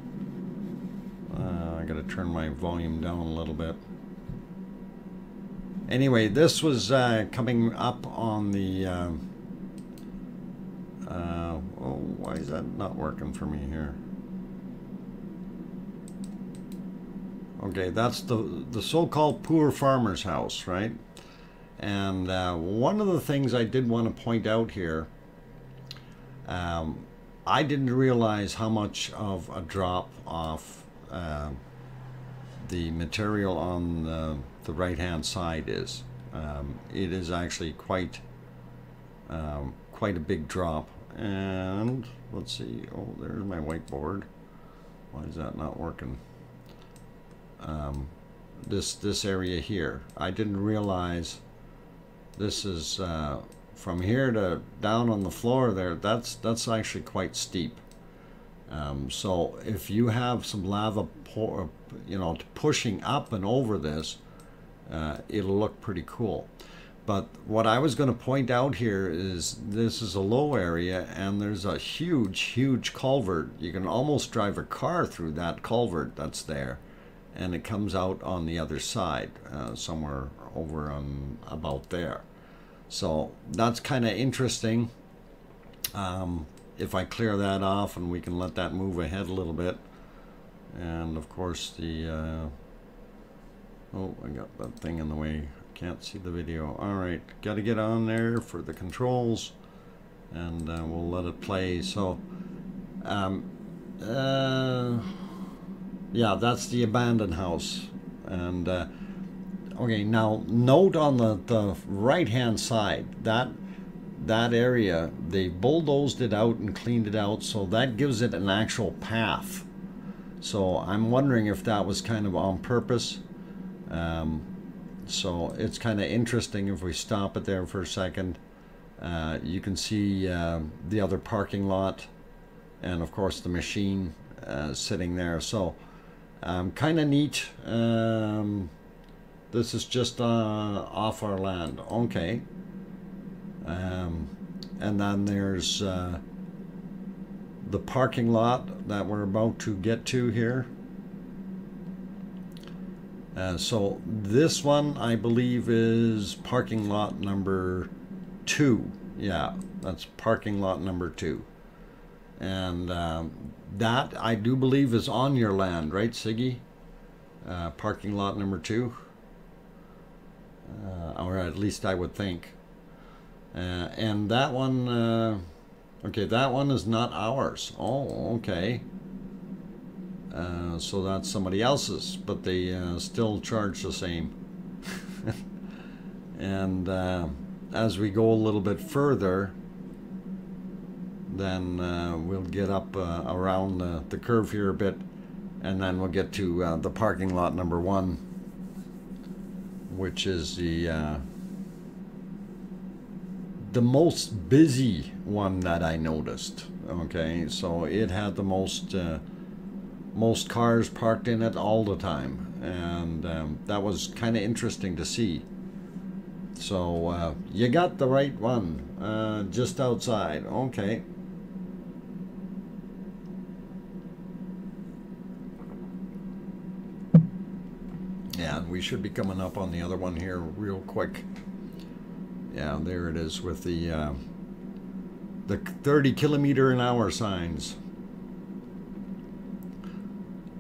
uh, I got to turn my volume down a little bit. Anyway, this was uh, coming up on the. Uh, uh, oh, why is that not working for me here? Okay, that's the the so-called poor farmer's house, right? And uh, one of the things I did want to point out here, um, I didn't realize how much of a drop off uh, the material on the, the right hand side is. Um, it is actually quite um, quite a big drop. And let's see, oh, there's my whiteboard. Why is that not working? Um, this this area here. I didn't realize this is uh, from here to down on the floor there that's that's actually quite steep. Um, so if you have some lava pour, you know pushing up and over this uh, it'll look pretty cool. But what I was going to point out here is this is a low area and there's a huge huge culvert. You can almost drive a car through that culvert that's there and it comes out on the other side uh, somewhere over on about there so that's kind of interesting. Um, if I clear that off and we can let that move ahead a little bit. And of course the, uh, oh, I got that thing in the way. Can't see the video. All right, got to get on there for the controls and uh, we'll let it play. So, um, uh, yeah, that's the abandoned house. And uh, Okay, now note on the, the right hand side that that area they bulldozed it out and cleaned it out so that gives it an actual path. So I'm wondering if that was kind of on purpose. Um, so it's kind of interesting if we stop it there for a second. Uh, you can see uh, the other parking lot and of course the machine uh, sitting there. So um, kind of neat. Um, this is just uh, off our land. Okay. Um, and then there's uh, the parking lot that we're about to get to here. Uh, so this one, I believe, is parking lot number two. Yeah, that's parking lot number two. And um, that, I do believe, is on your land, right, Siggy? Uh, parking lot number two uh, or at least I would think. Uh, and that one, uh, okay, that one is not ours. Oh, okay. Uh, so that's somebody else's, but they uh, still charge the same. and uh, as we go a little bit further, then we'll get up around the, the curve here a bit, and then we'll get to the parking lot number one which is the uh, the most busy one that I noticed. Okay, so it had the most uh, most cars parked in it all the time, and um, that was kind of interesting to see. So uh, you got the right one, uh, just outside. Okay. Yeah, we should be coming up on the other one here real quick. Yeah, there it is with the uh, the 30 kilometer an hour signs.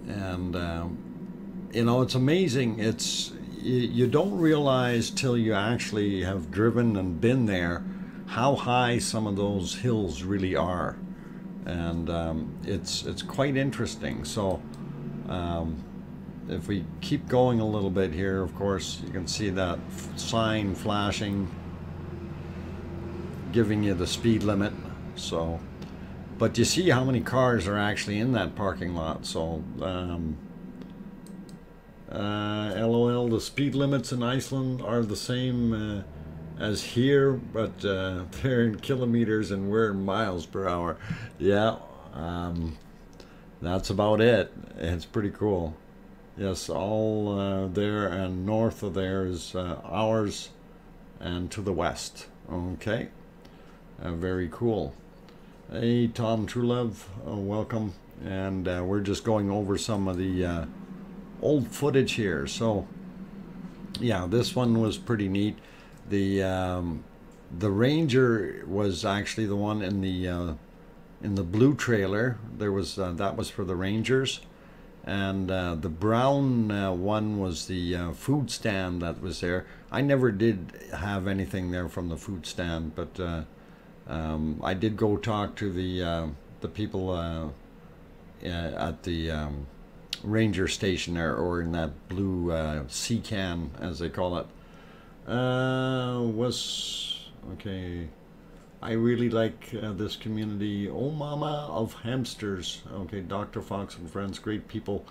And uh, you know, it's amazing. It's you, you don't realize till you actually have driven and been there how high some of those hills really are, and um, it's it's quite interesting. So. Um, if we keep going a little bit here, of course, you can see that sign flashing, giving you the speed limit. So, but you see how many cars are actually in that parking lot. So, um, uh, LOL, the speed limits in Iceland are the same uh, as here, but uh, they're in kilometers and we're in miles per hour. Yeah, um, that's about it. It's pretty cool. Yes, all uh, there and north of there is uh, ours and to the west. Okay, uh, very cool. Hey, Tom Truelove, uh, welcome. And uh, we're just going over some of the uh, old footage here. So, yeah, this one was pretty neat. The um, the Ranger was actually the one in the in the blue trailer. There was that was for the Rangers and uh, the brown uh, one was the uh, food stand that was there. I never did have anything there from the food stand, but uh, um, I did go talk to the uh, the people uh, at the um, ranger station there, or in that blue sea can as they call it. was okay. I really like uh, this community. Oh, mama of hamsters. Okay, Dr. Fox and friends, great people.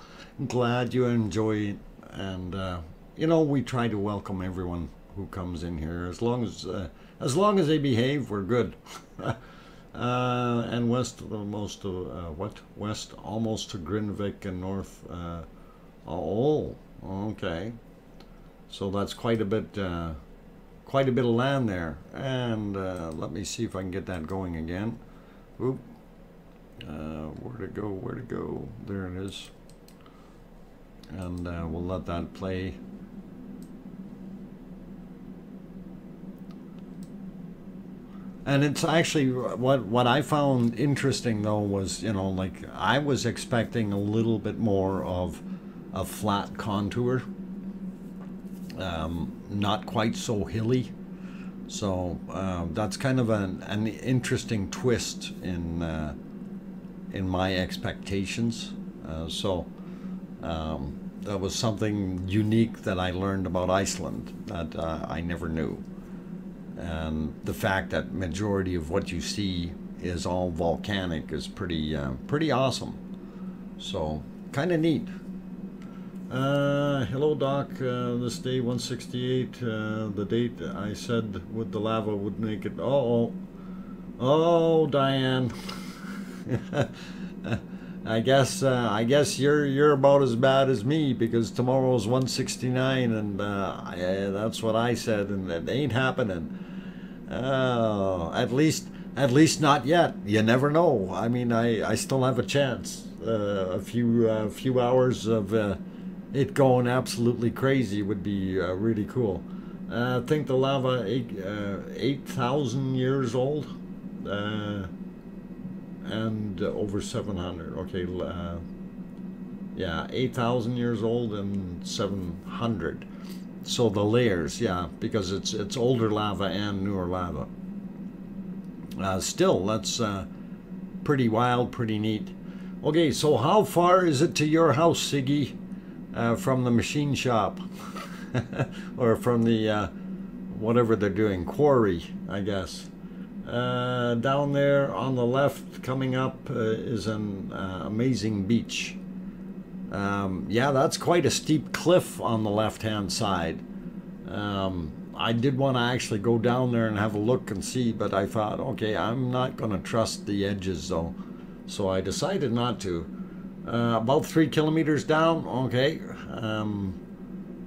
glad you enjoy it. And, uh, you know, we try to welcome everyone who comes in here. As long as, uh, as long as they behave, we're good. Uh, and west most of, uh, what? West almost to Grindvik and north. Uh, oh, okay. So that's quite a bit quite a bit of land there. And uh, let me see if I can get that going again. Oop. Uh, where to go, where to go. There it is. And uh, we'll let that play. And it's actually what what I found interesting though was you know like I was expecting a little bit more of a flat contour um, not quite so hilly. So uh, that's kind of an, an interesting twist in uh, in my expectations. Uh, so um, that was something unique that I learned about Iceland that uh, I never knew, and the fact that majority of what you see is all volcanic is pretty uh, pretty awesome. So kind of neat. Uh, hello, Doc. Uh, this day 168, uh, the date I said with the lava would make it. Oh, oh, oh Diane. I guess uh, I guess you're you're about as bad as me because tomorrow's 169 and uh, I, that's what I said and it ain't happening. Oh, at least at least not yet. You never know. I mean, I I still have a chance. Uh, a few a few hours of it going absolutely crazy would be uh, really cool. Uh, I think the lava eight uh, eight thousand years old, uh, and over seven hundred. Okay, uh, yeah, eight thousand years old and seven hundred. So the layers, yeah, because it's it's older lava and newer lava. Uh, still, that's pretty wild, pretty neat. Okay, so how far is it to your house, Siggy? Uh, from the machine shop or from the uh, whatever they're doing quarry I guess uh, down there on the left coming up uh, is an uh, amazing beach um, yeah that's quite a steep cliff on the left hand side Um, I did want to actually go down there and have a look and see, but I thought, okay, I'm not going to trust the edges though. So I decided not to. Uh, about three kilometers down, okay. Um,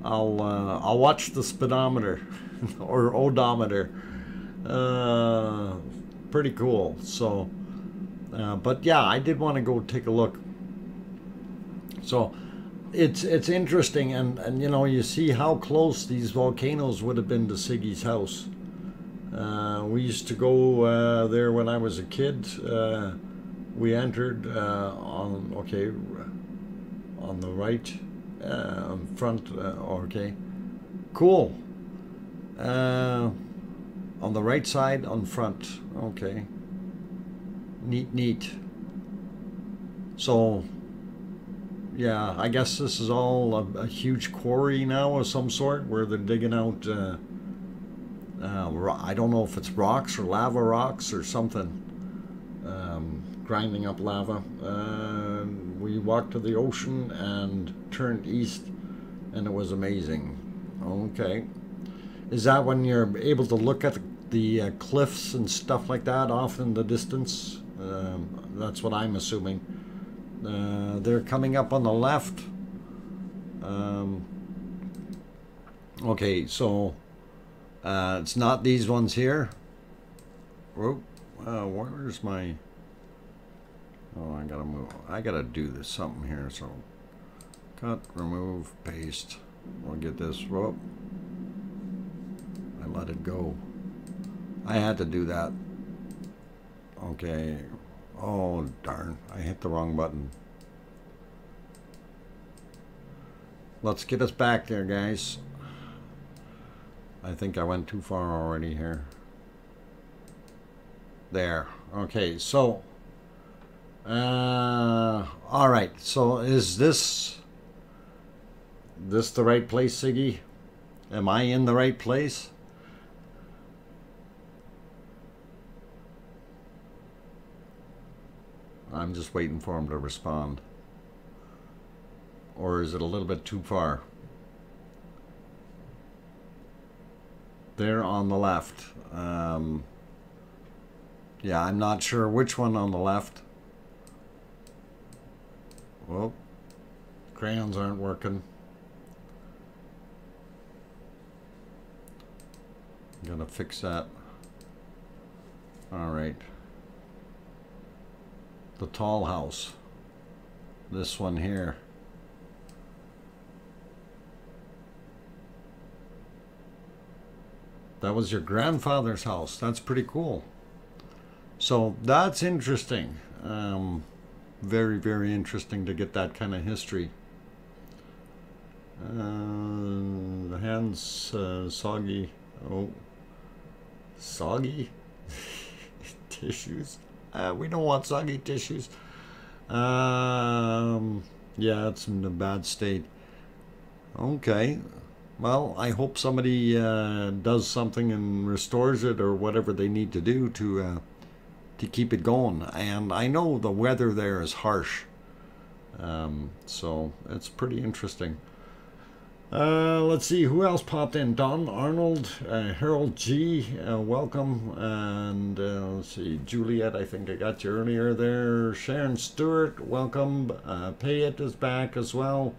I'll uh, I'll watch the speedometer or odometer. Uh, pretty cool. So, uh, but yeah, I did want to go take a look. So, it's it's interesting, and and you know you see how close these volcanoes would have been to Siggy's house. Uh, we used to go uh, there when I was a kid. Uh, we entered uh, on okay on the right uh, front. Uh, okay, cool. on the right side, on front. Okay. Neat, neat. So yeah, I guess this is all a, a, huge quarry now of some sort where they're digging out. Uh, uh, I don't know if it's rocks or lava rocks or something, grinding up lava. Uh, we walked to the ocean and turned east, and it was amazing. Okay, is that when you're able to look at the, uh, cliffs and stuff like that off in the distance? Um, that's what I'm assuming. Uh, they're coming up on the left. Um, okay, so uh, it's not these ones here. Oh, uh, where's my... Oh, I gotta move. I gotta do this something here. So, cut, remove, paste. We'll get this. Whoop. I let it go. I had to do that. Okay, Oh, darn. I hit the wrong button. Let's get us back there, guys. I think I went too far already here. There. Okay, so... Uh, all right, so is this... This the right place, Siggy? Am I in the right place? I'm just waiting for him to respond. Or is it a little bit too far? There on the left. Um, yeah, I'm not sure which one on the left. Well, crayons aren't working. I'm gonna fix that. All right the tall house. This one here. That was your grandfather's house. That's pretty cool. So that's interesting. Um, very, very interesting to get that kind of history. Uh, the hands uh, soggy. Oh, soggy tissues. Uh, we don't want soggy tissues. Um, yeah, it's in a bad state. Okay. Well, I hope somebody uh, does something and restores it or whatever they need to do to uh, to keep it going. And I know the weather there is harsh, um, so it's pretty interesting. Uh, let's see who else popped in. Don Arnold, uh, Harold G, uh, welcome, and uh, let's see Juliet. I think I got you earlier there. Sharon Stewart, welcome. Uh, Payet is back as well.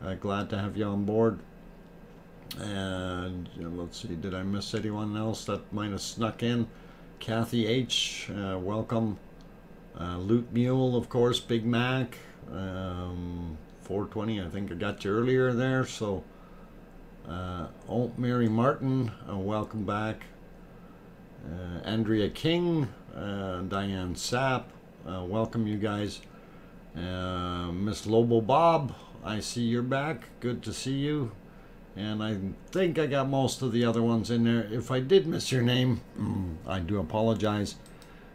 Uh, glad to have you on board. And let's see, did I miss anyone else that might have snuck in? Kathy H, welcome. Loot Mule, of course. Big Mac. Um, 420. I think I got you earlier there. So. Uh, oh, Mary Martin, uh, welcome back. Uh, Andrea King, uh, Diane Sapp, uh, welcome you guys. Uh, Miss Lobo Bob, I see you're back. Good to see you. And I think I got most of the other ones in there. If I did miss your name, I do apologize.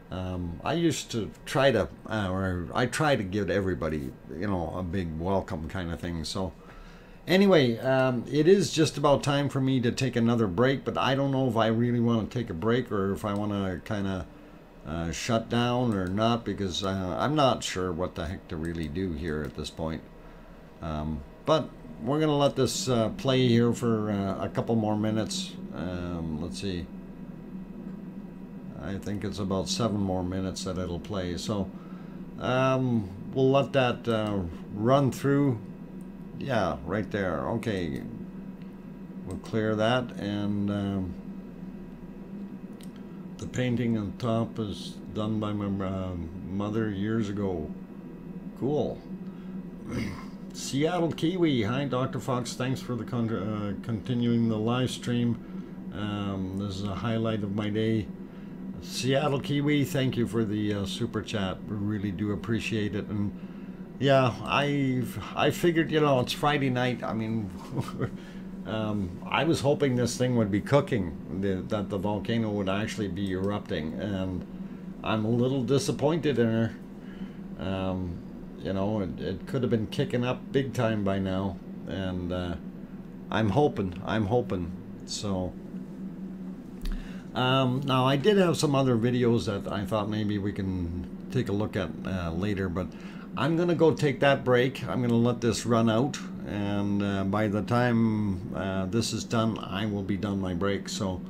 Um, I used to try to, or I try to give everybody, you know, a big welcome kind of thing. So Anyway, um, it is just about time for me to take another break, but I don't know if I really want to take a break or if I want to kind of uh, shut down or not because uh, I'm not sure what the heck to really do here at this point. Um, but we're gonna let this uh, play here for uh, a couple more minutes. Um, let's see. I think it's about seven more minutes that it'll play. So um, we'll let that uh, run through. Yeah, right there. Okay, we'll clear that and. Um, the painting on top is done by my uh, mother years ago. Cool. Seattle Kiwi. Hi, Dr. Fox. Thanks for the con uh, continuing the live stream. Um, this is a highlight of my day. Seattle Kiwi, thank you for the uh, super chat. We really do appreciate it. And yeah, I I figured you know it's Friday night. I mean. Um, I was hoping this thing would be cooking, the, that the volcano would actually be erupting, and I'm a little disappointed in her. Um, you know, it, it, could have been kicking up big time by now, and uh, I'm hoping, I'm hoping. So, um, now I did have some other videos that I thought maybe we can take a look at uh, later, but I'm gonna go take that break. I'm gonna let this run out. And uh, by the time uh, this is done I will be done my break. So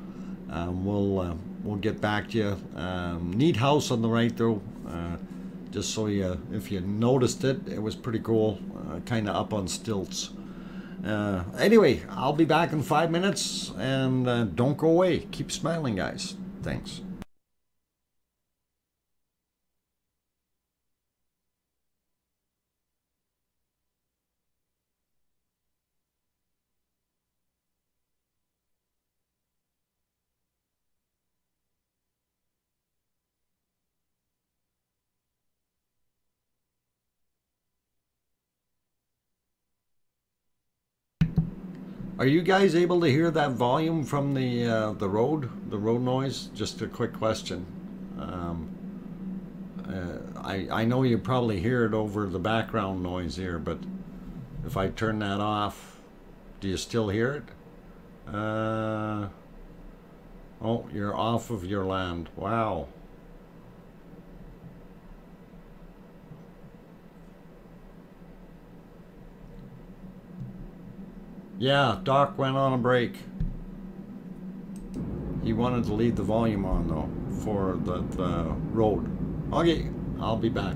um, we'll uh, we'll get back to you. Um, neat house on the right though. Uh, just so you if you noticed it it was pretty cool uh, kind of up on stilts. Uh, anyway I'll be back in five minutes and don't go away. Keep smiling guys. Thanks Are you guys able to hear that volume from the uh, the road, the road noise? Just a quick question. Um, uh, I I know you probably hear it over the background noise here, but if I turn that off, do you still hear it? Uh, oh, you're off of your land. Wow. Yeah, Doc went on a break. He wanted to leave the volume on though for the, the road. Okay, I'll be back.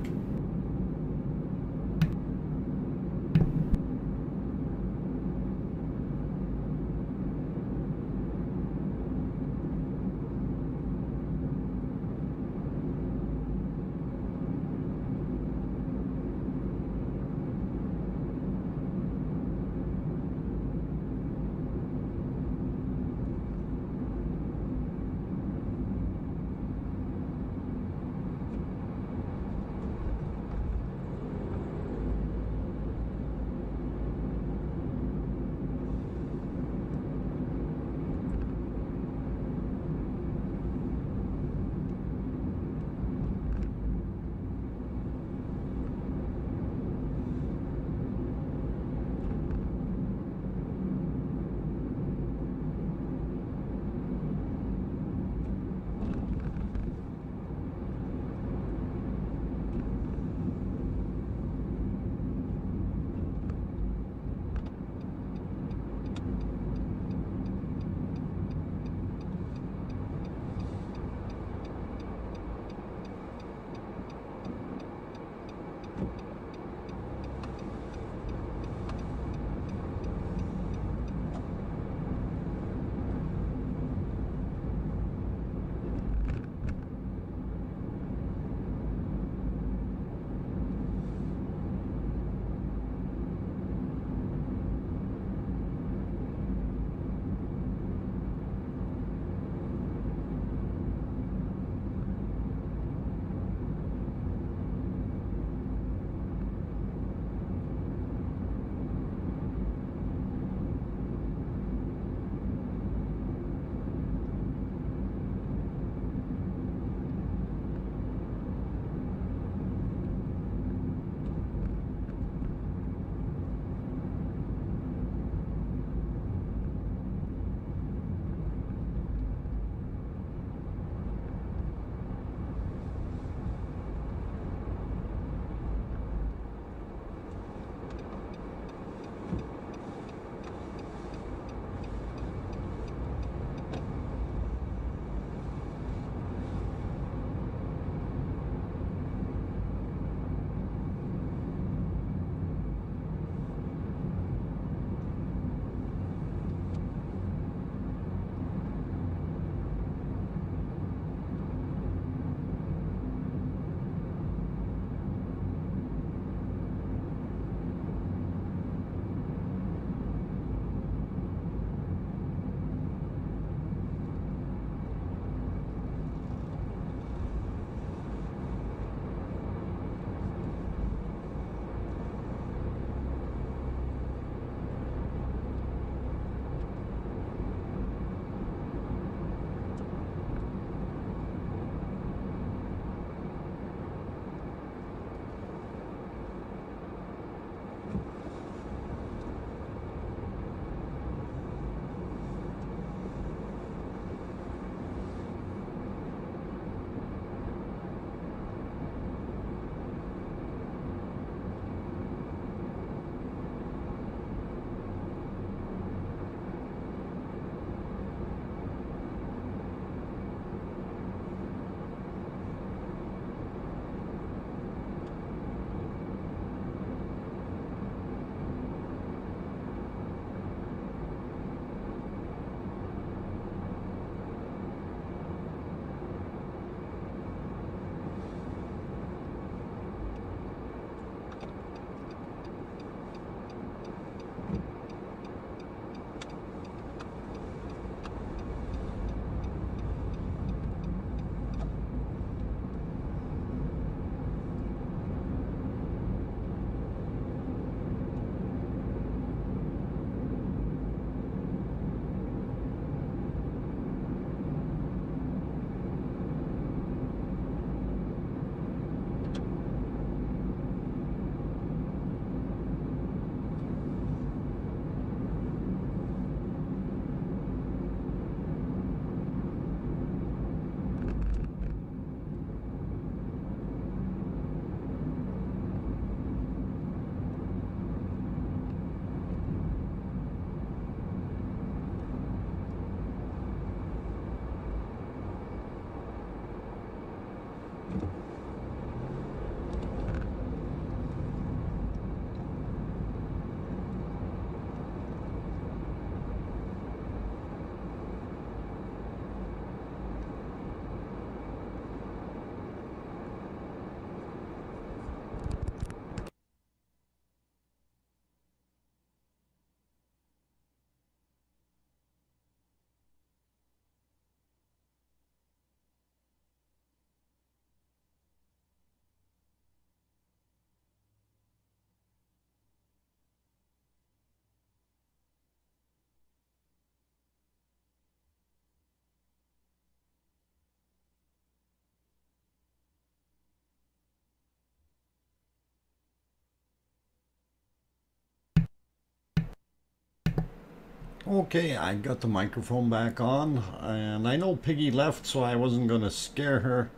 Okay, I got the microphone back on, and I know Piggy left, so I wasn't going to scare her.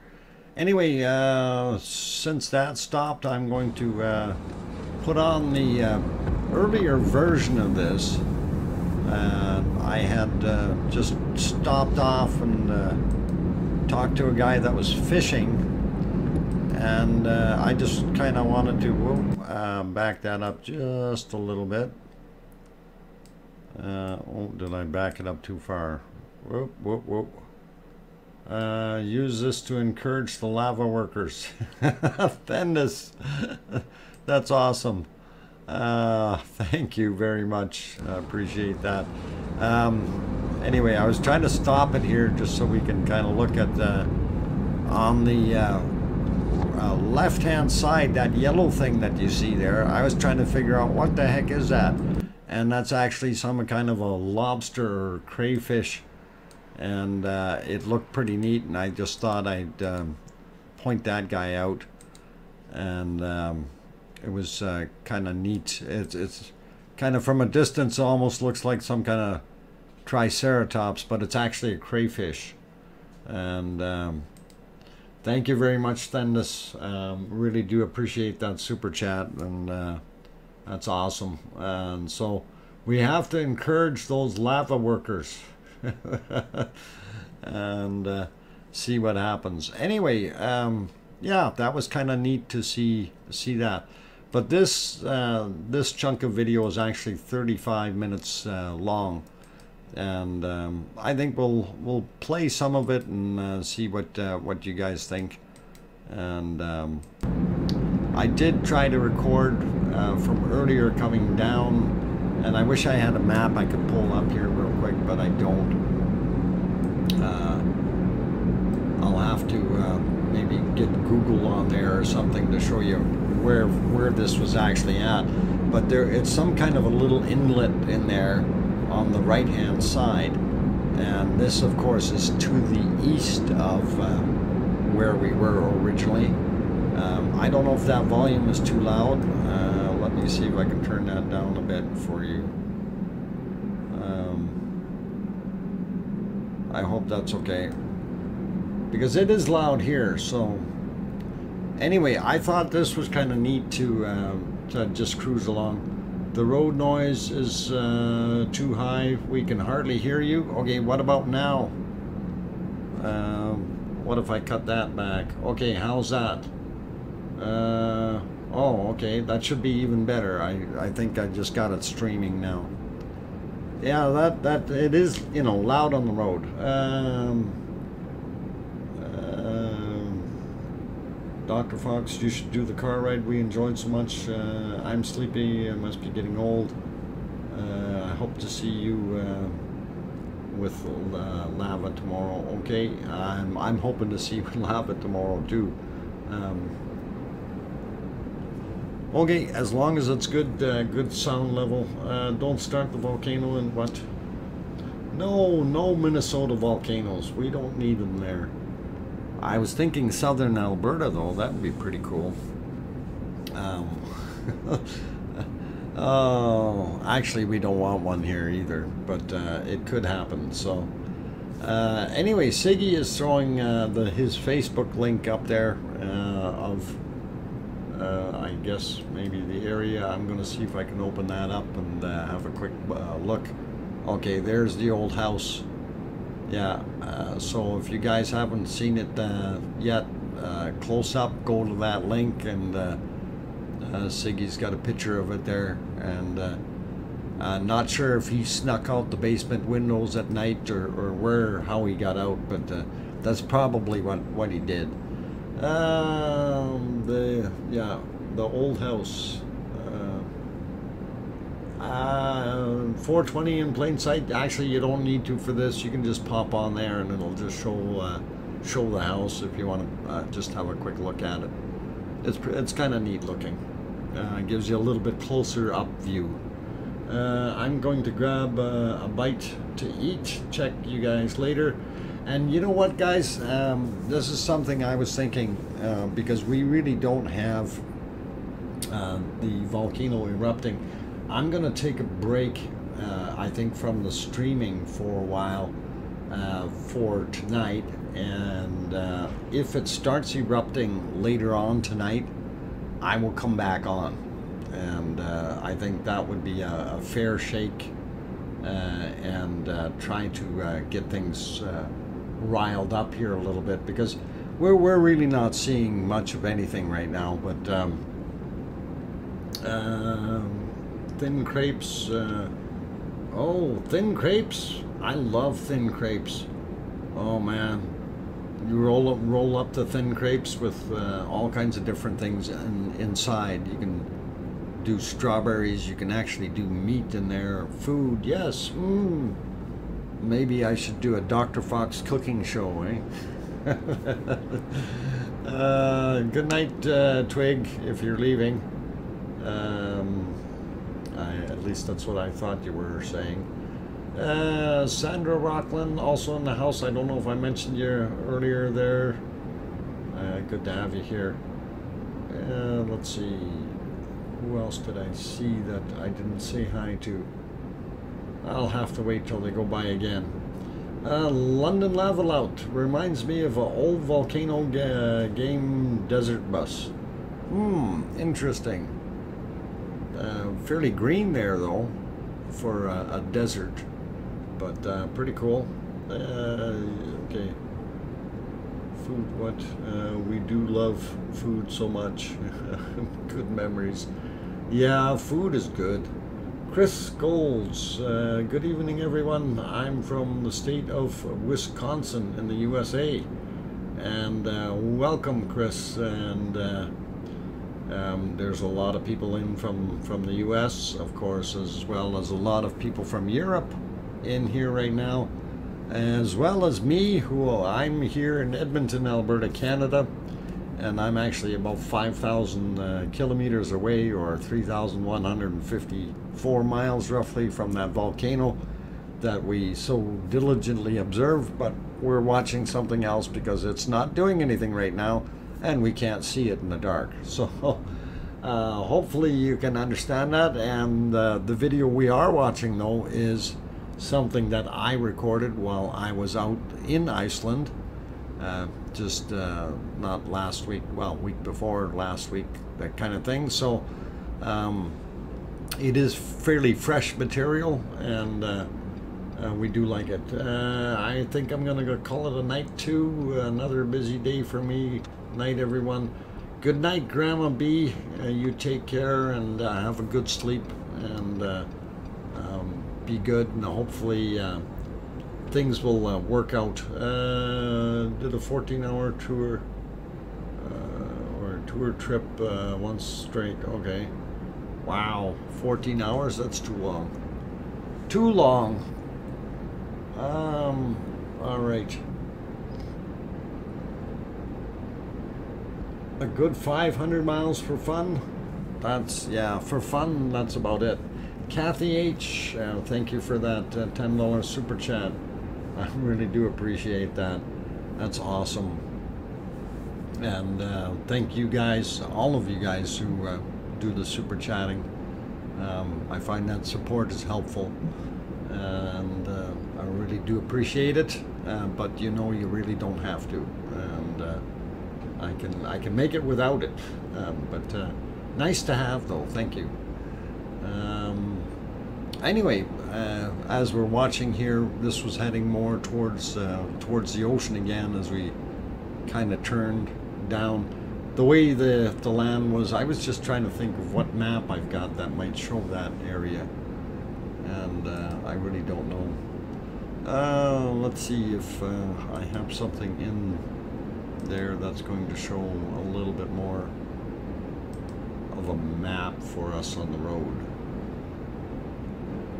Anyway, uh, since that stopped, I'm going to uh, put on the uh, earlier version of this. Uh, I had uh, just stopped off and uh, talked to a guy that was fishing, and I just kind of wanted to whoa, back that up just a little bit. Uh, oh, did I back it up too far? Whoop, whoop, whoop. Uh, use this to encourage the lava workers. Thendis, that's awesome. Uh, thank you very much. I appreciate that. Um, anyway, I was trying to stop it here just so we can kind of look at the, on the uh, uh, left-hand side, that yellow thing that you see there. I was trying to figure out what the heck is that and that's actually some kind of a lobster or crayfish. And uh, it looked pretty neat and I just thought I'd um, point that guy out. And um, it was uh, kind of neat. It's, it's kind of from a distance almost looks like some kind of triceratops but it's actually a crayfish. And um, thank you very much Thendis. Um, really do appreciate that super chat and uh, that's awesome. And so we have to encourage those lava workers and uh, see what happens. Anyway, um, yeah, that was kind of neat to see see that. But this uh, this chunk of video is actually 35 minutes uh, long, and um, I think we'll we'll play some of it and uh, see what uh, what you guys think. And um, I did try to record uh, from earlier coming down. And I wish I had a map I could pull up here real quick, but I don't. Uh, I'll have to uh, maybe get Google on there or something to show you where where this was actually at. But there, it's some kind of a little inlet in there on the right-hand side, and this, of course, is to the east of uh, where we were originally. Um, I don't know if that volume is too loud. Uh, let me see if I can turn that down a bit for you. Um, I hope that's okay. Because it is loud here, so... Anyway, I thought this was kind of neat to, uh, to just cruise along. The road noise is uh, too high. We can hardly hear you. Okay, what about now? Um, what if I cut that back? Okay, how's that? Uh... Oh, okay. That should be even better. I, I think I just got it streaming now. Yeah, that, that, it is, you know, loud on the road. Um, uh, Dr. Fox, you should do the car ride we enjoyed so much. Uh, I'm sleepy. I must be getting old. Uh, I hope to see you uh, with uh, Lava tomorrow. Okay, I'm, I'm hoping to see you with Lava tomorrow too. Um, Okay, as long as it's good, uh, good sound level. Uh, don't start the volcano and what? No, no Minnesota volcanoes. We don't need them there. I was thinking southern Alberta though. That would be pretty cool. Um, oh, actually, we don't want one here either, but uh, it could happen. So, uh, anyway, Siggy is throwing uh, the his Facebook link up there uh, of uh, I guess maybe the area. I'm going to see if I can open that up and uh, have a quick uh, look. Okay, there's the old house. Yeah, uh, so if you guys haven't seen it uh, yet, uh, close up, go to that link and Siggy's got a picture of it there. And uh, not sure if he snuck out the basement windows at night or, or where, how he got out, but that's probably what, what he did. Um, the yeah, the old house. Uh, uh, 420 in plain sight. Actually, you don't need to for this. You can just pop on there, and it'll just show uh, show the house if you want to uh, just have a quick look at it. It's it's kind of neat looking. Uh, it gives you a little bit closer up view. Uh, I'm going to grab uh, a bite to eat. Check you guys later. And you know what, guys? Um, this is something I was thinking uh, because we really don't have uh, the volcano erupting. I'm going to take a break uh, I think, from the streaming for a while uh, for tonight. And uh, if it starts erupting later on tonight, I will come back on. And uh, I think that would be a, a fair shake and try to get things riled up here a little bit because we're, we're really not seeing much of anything right now. But um, um thin crepes, uh, oh, thin crepes. I love thin crepes. Oh man, you roll up, roll up the thin crepes with uh, all kinds of different things in, inside. You can do strawberries. You can actually do meat in there. Food, yes. Mm. Maybe I should do a Dr. Fox cooking show, eh? uh, good night, uh, Twig, if you're leaving. Um, I, at least that's what I thought you were saying. Uh, Sandra Rockland, also in the house. I don't know if I mentioned you earlier there. Uh, good to have you here. Uh, let's see. Who else did I see that I didn't say hi to? I'll have to wait till they go by again. Uh, London Lavalout reminds me of an old volcano ga game desert bus. Hmm, interesting. Uh, fairly green there though, for a, a desert, but uh, pretty cool. Uh, okay. Food, what? Uh, we do love food so much. Good memories. Yeah, food is good. Chris Golds, uh, good evening everyone. I'm from the state of Wisconsin in the USA. And uh, welcome Chris. And uh, um, there's a lot of people in from, from the US, of course, as well as a lot of people from Europe in here right now. As well as me, who I'm here in Edmonton, Alberta, Canada and I'm actually about 5,000 uh, kilometers away or 3,154 miles roughly from that volcano that we so diligently observed, but we're watching something else because it's not doing anything right now and we can't see it in the dark. So uh, hopefully you can understand that and uh, the video we are watching though is something that I recorded while I was out in Iceland uh, just uh, not last week, well, week before last week, that kind of thing. So um, it is fairly fresh material, and uh, uh we do like it. Uh, I think I'm going to call it a night too. Another busy day for me. Night, everyone. Good night, Grandma B. you take care and have a good sleep and um, be good, and hopefully things will uh, work out. Uh, did a 14 hour tour uh, or tour trip uh, once straight. Okay. Wow. 14 hours? That's too long. Too long. Um, all right. A good 500 miles for fun? That's, yeah, for fun, that's about it. Kathy H., uh, thank you for that uh, $10 super chat. I really do appreciate that. That's awesome. And uh, thank you guys, all of you guys who uh, do the super chatting. Um, I find that support is helpful. And uh, I really do appreciate it. Uh, but you know, you really don't have to. And uh, I can I can make it without it. Um, but uh, nice to have, though. Thank you. Um, anyway, uh, as we're watching here, this was heading more towards uh, towards the ocean again as we kind of turned down. The way the the land was, I was just trying to think of what map I've got that might show that area, and uh, I really don't know. Uh, let's see if uh, I have something in there that's going to show a little bit more of a map for us on the road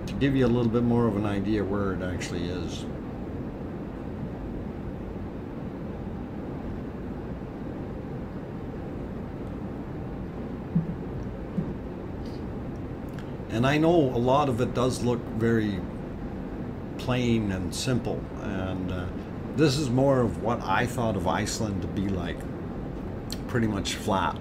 to give you a little bit more of an idea where it actually is. And I know a lot of it does look very plain and simple, and uh, this is more of what I thought of Iceland to be like. Pretty much flat.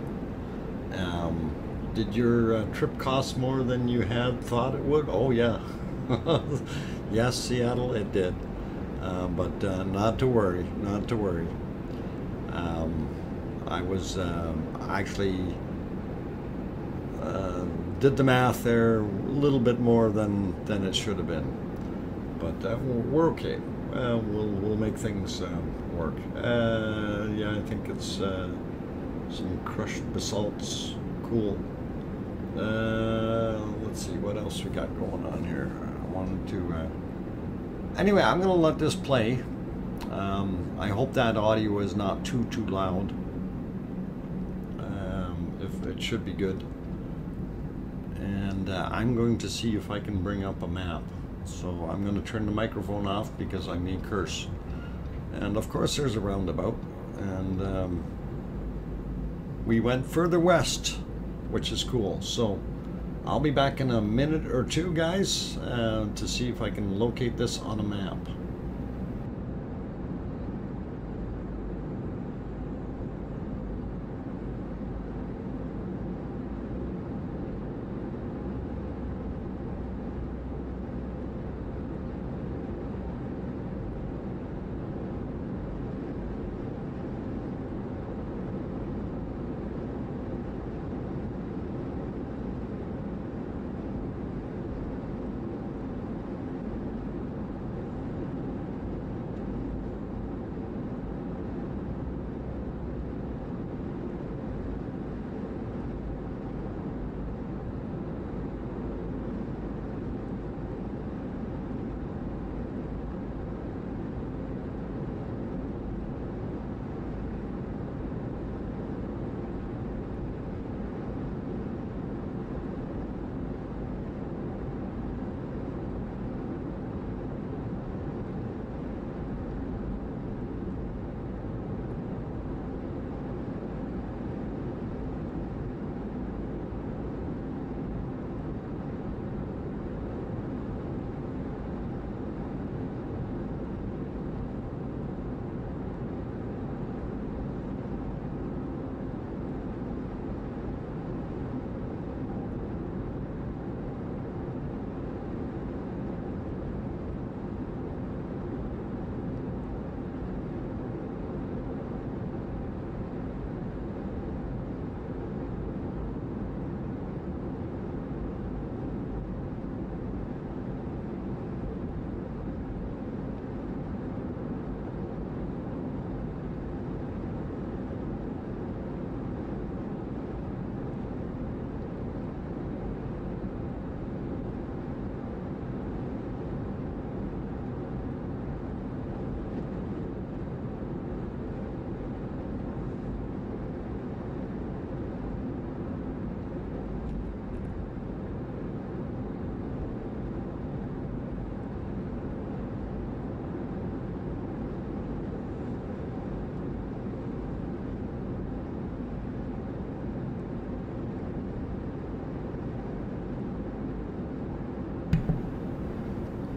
Um, did your uh, trip cost more than you had thought it would? Oh yeah. yes, Seattle, it did. Uh, but uh, not to worry, not to worry. Um, I was um, actually uh, did the math there a little bit more than than it should have been, but uh, we're okay. We'll we'll make things uh, work. Uh, yeah, I think it's uh, some crushed basalts. Cool. Uh, let's see what else we got going on here. I wanted to. Uh, anyway, I'm gonna let this play. Um, I hope that audio is not too too loud. Um, if it should be good. And uh, I'm going to see if I can bring up a map. So I'm going to turn the microphone off because I may curse. And of course, there's a roundabout. And um, we went further west, which is cool. So I'll be back in a minute or two, guys, uh, to see if I can locate this on a map.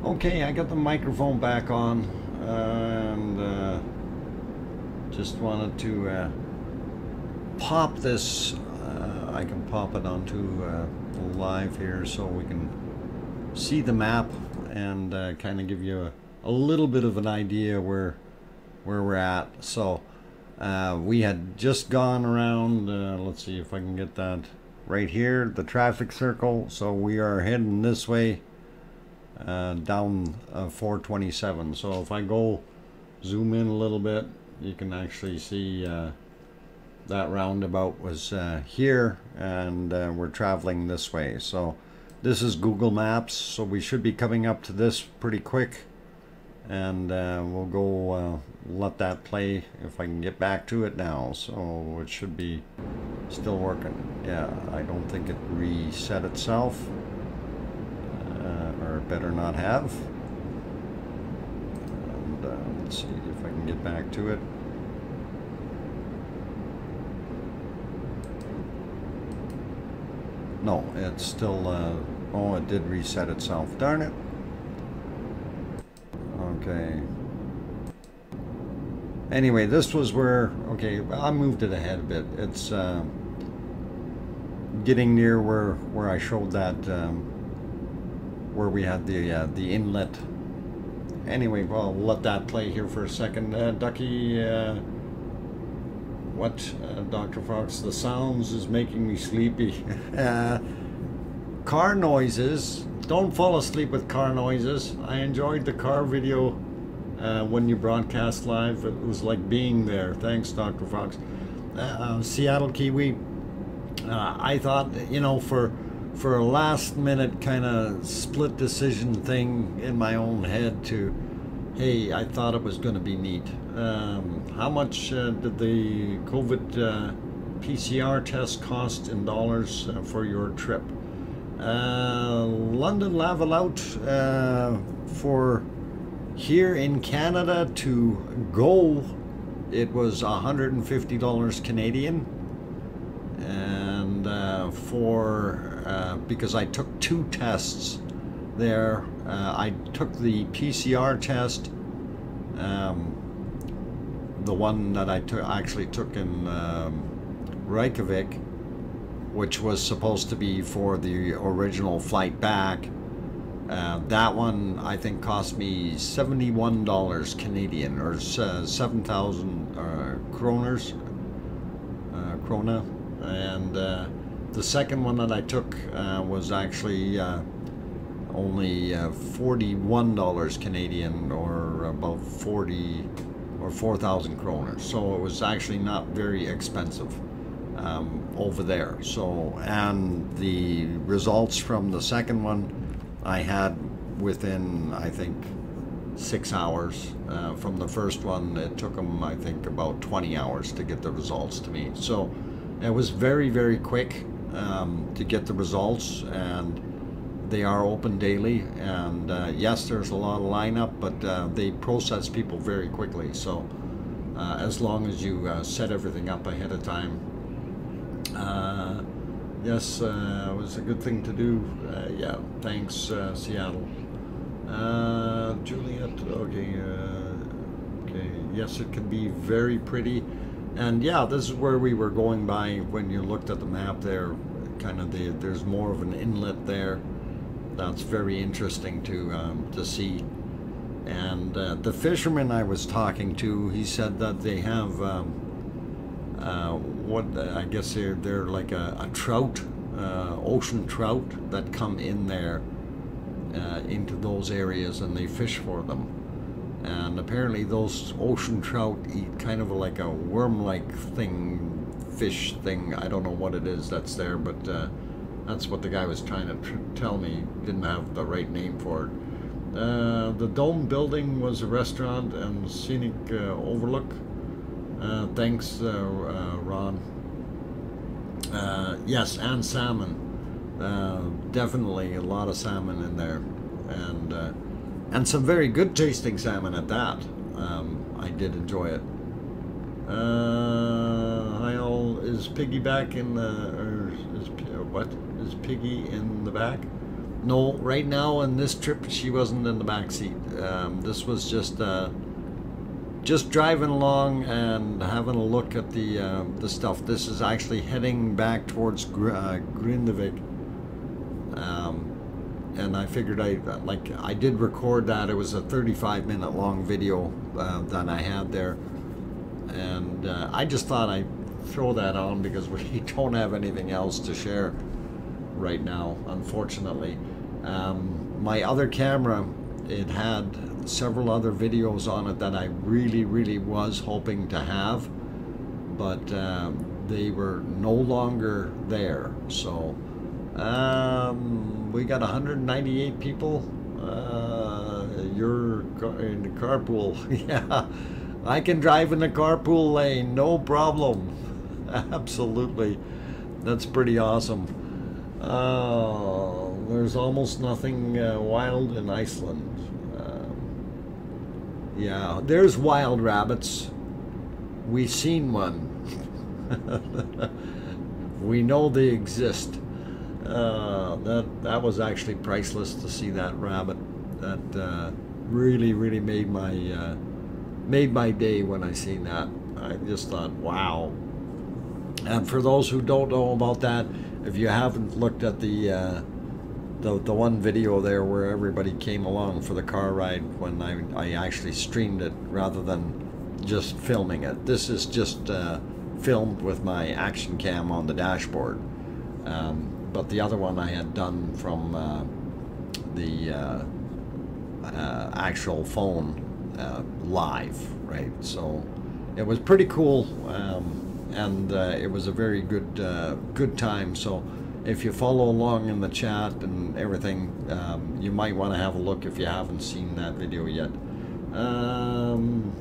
Okay, I got the microphone back on, and uh, just wanted to uh, pop this. Uh, I can pop it onto uh, live here so we can see the map and uh, kind of give you a, a, little bit of an idea where where we're at. So uh, we had just gone around. let's see if I can get that right here, the traffic circle. So we are heading this way uh, down uh, 427 so if I go zoom in a little bit you can actually see uh, that roundabout was uh, here and uh, we're traveling this way. So this is Google Maps. So we should be coming up to this pretty quick. And uh, we'll go let that play if I can get back to it now. So it should be still working. Yeah I don't think it reset itself or better not have. And uh, let's see if I can get back to it. No, it's still, uh, oh, it did reset itself. Darn it. Okay. Anyway, this was where, okay, I moved it ahead a bit. It's uh, getting near where, where I showed that um, where we had the uh, the inlet. Anyway, well, let that play here for a second. Uh, Ducky, uh, what, uh, Dr. Fox? The sounds is making me sleepy. uh, car noises. Don't fall asleep with car noises. I enjoyed the car video uh, when you broadcast live. It was like being there. Thanks, Dr. Fox. Seattle Kiwi. I thought, you know, for for a last minute kind of split decision thing in my own head to, hey, I thought it was going to be neat. Um, how much uh, did the COVID uh, PCR test cost in dollars uh, for your trip? Uh, London Lavalaut uh, for here in Canada to go, it was $150 Canadian. And uh, for, uh, because I took two tests there, uh, I took the PCR test, um, the one that I actually took in um, Reykjavik, which was supposed to be for the original flight back. Uh, that one I think cost me seventy-one dollars Canadian, or uh, seven thousand uh, kroners, uh, krona, and uh, the second one that I took uh, was actually only forty-one dollars Canadian, or about forty or four thousand kroners. So it was actually not very expensive um, over there. So and the results from the second one I had within, I think, six hours. Uh, from the first one, it took them, I think, about 20 hours to get the results to me. So it was very, very quick um, to get the results, and they are open daily. And uh, yes, there's a lot of lineup, but uh, they process people very quickly. So uh, as long as you uh, set everything up ahead of time, uh, yes, uh, it was a good thing to do. Yeah, thanks, Seattle. Juliet, okay, okay, yes, it can be very pretty. And yeah, this is where we were going by when you looked at the map there. Kind of the, there's more of an inlet there. That's very interesting to, um, to see. And uh, the fisherman I was talking to, he said that they have um, uh, what I guess they're they're like a, a trout, uh, ocean trout that come in there uh, into those areas and they fish for them. And apparently those ocean trout eat kind of like a worm-like thing, fish thing. I don't know what it is that's there, but uh, that's what the guy was trying to tell me. Didn't have the right name for it. Uh, the dome building was a restaurant and scenic uh, overlook. Uh, thanks, uh, uh, Ron. Yes, and salmon. definitely a lot of salmon in there, and and some very good tasting salmon at that. Um, I did enjoy it. hi all. Is Piggy back in the? Or is what? Is Piggy in the back? No, right now in this trip she wasn't in the back seat. Um, this was just just driving along and having a look at the uh, the stuff. This is actually heading back towards Gr uh, Grindavik. Um, and I figured I like I did record that. It was a 35 minute long video uh, that I had there, and uh, I just thought I'd throw that on because we don't have anything else to share right now, unfortunately. Um, my other camera, it had several other videos on it that I really, really was hoping to have, but um, they were no longer there. So um, we got 198 people. Uh, you're in the carpool. yeah, I can drive in the carpool lane, no problem. Absolutely. That's pretty awesome. Uh, there's almost nothing uh, wild in Iceland. Yeah, there's wild rabbits. We've seen one. we know they exist. Uh, that that was actually priceless to see that rabbit. That uh, really, really made my uh, made my day when I seen that. I just thought, wow. And for those who don't know about that, if you haven't looked at the uh, the the one video there where everybody came along for the car ride when I I actually streamed it rather than just filming it. This is just uh, filmed with my action cam on the dashboard. Um, but the other one I had done from uh, the uh, uh, actual phone uh, live, right? So it was pretty cool, um, and uh, it was a very good uh, good time. So if you follow along in the chat and everything, um, you might want to have a look if you haven't seen that video yet. Um,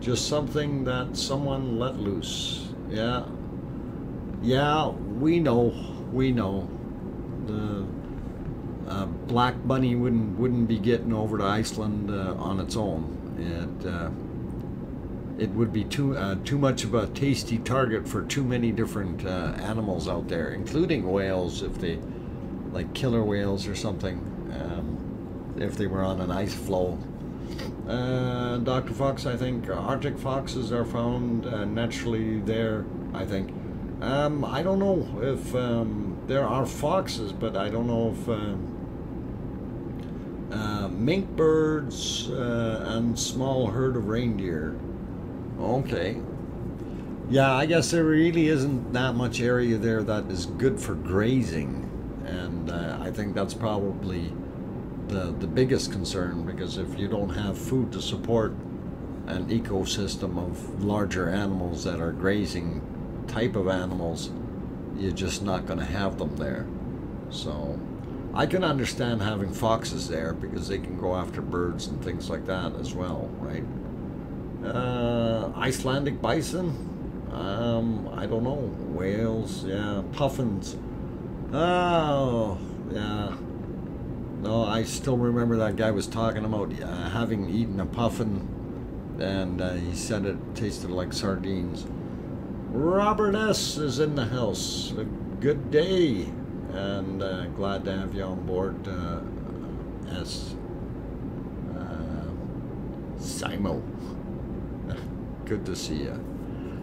just something that someone let loose. Yeah. Yeah, we know. We know. The uh, Black Bunny wouldn't wouldn't be getting over to Iceland uh, on its own. It uh, it would be too uh, too much of a tasty target for too many different uh, animals out there, including whales if they like killer whales or something. Um, if they were on an ice floe. Uh, Dr. Fox, I think Arctic foxes are found naturally there. I think. Um, I don't know if um, there are foxes, but I don't know if um, uh, mink birds uh, and small herd of reindeer. Okay. Yeah, I guess there really isn't that much area there that is good for grazing, and uh, I think that's probably the the biggest concern because if you don't have food to support an ecosystem of larger animals that are grazing type of animals, you're just not going to have them there. So I can understand having foxes there because they can go after birds and things like that as well, right? Uh, Icelandic bison? Um, I don't know. Whales, yeah. Puffins. Oh, yeah. No, I still remember that guy was talking about uh, having eaten a puffin and uh, he said it tasted like sardines. Robert S. is in the house. A good day, and uh, glad to have you on board, uh, S. Uh, Simo. good to see you.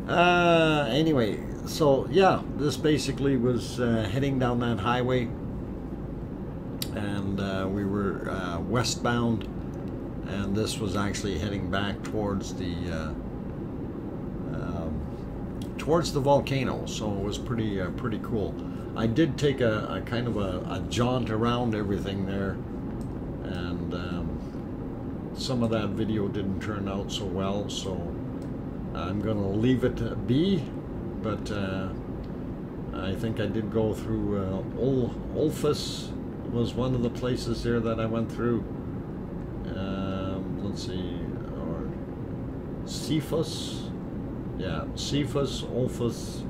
Uh, anyway, so yeah, this basically was uh, heading down that highway, and uh, we were uh, westbound, and this was actually heading back towards the uh, towards the volcano, so it was pretty uh, pretty cool. I did take a, a kind of a, a, jaunt around everything there, and um, some of that video didn't turn out so well, so I'm going to leave it be, but uh, I think I did go through uh, Ol Olfus was one of the places there that I went through. Um, let's see, or Selfoss yeah, Selfoss, Olfus,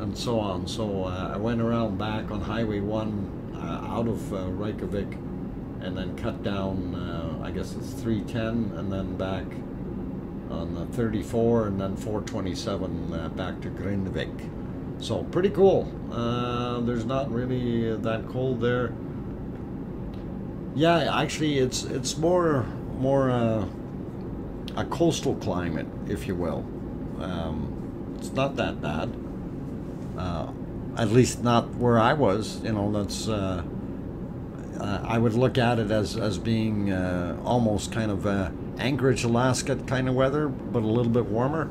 and so on. So uh, I went around back on Highway 1 uh, out of uh, Reykjavik and then cut down, uh, I guess it's 310, and then back on the 34 and then 427 uh, back to Grindavik. So pretty cool. Uh, there's not really that cold there. Yeah, actually, it's it's more more a coastal climate, if you will. Um, it's not that bad. Uh, at least not where I was. You know, that's. Uh, uh, I would look at it as as being uh, almost kind of Anchorage, Alaska kind of weather, but a little bit warmer.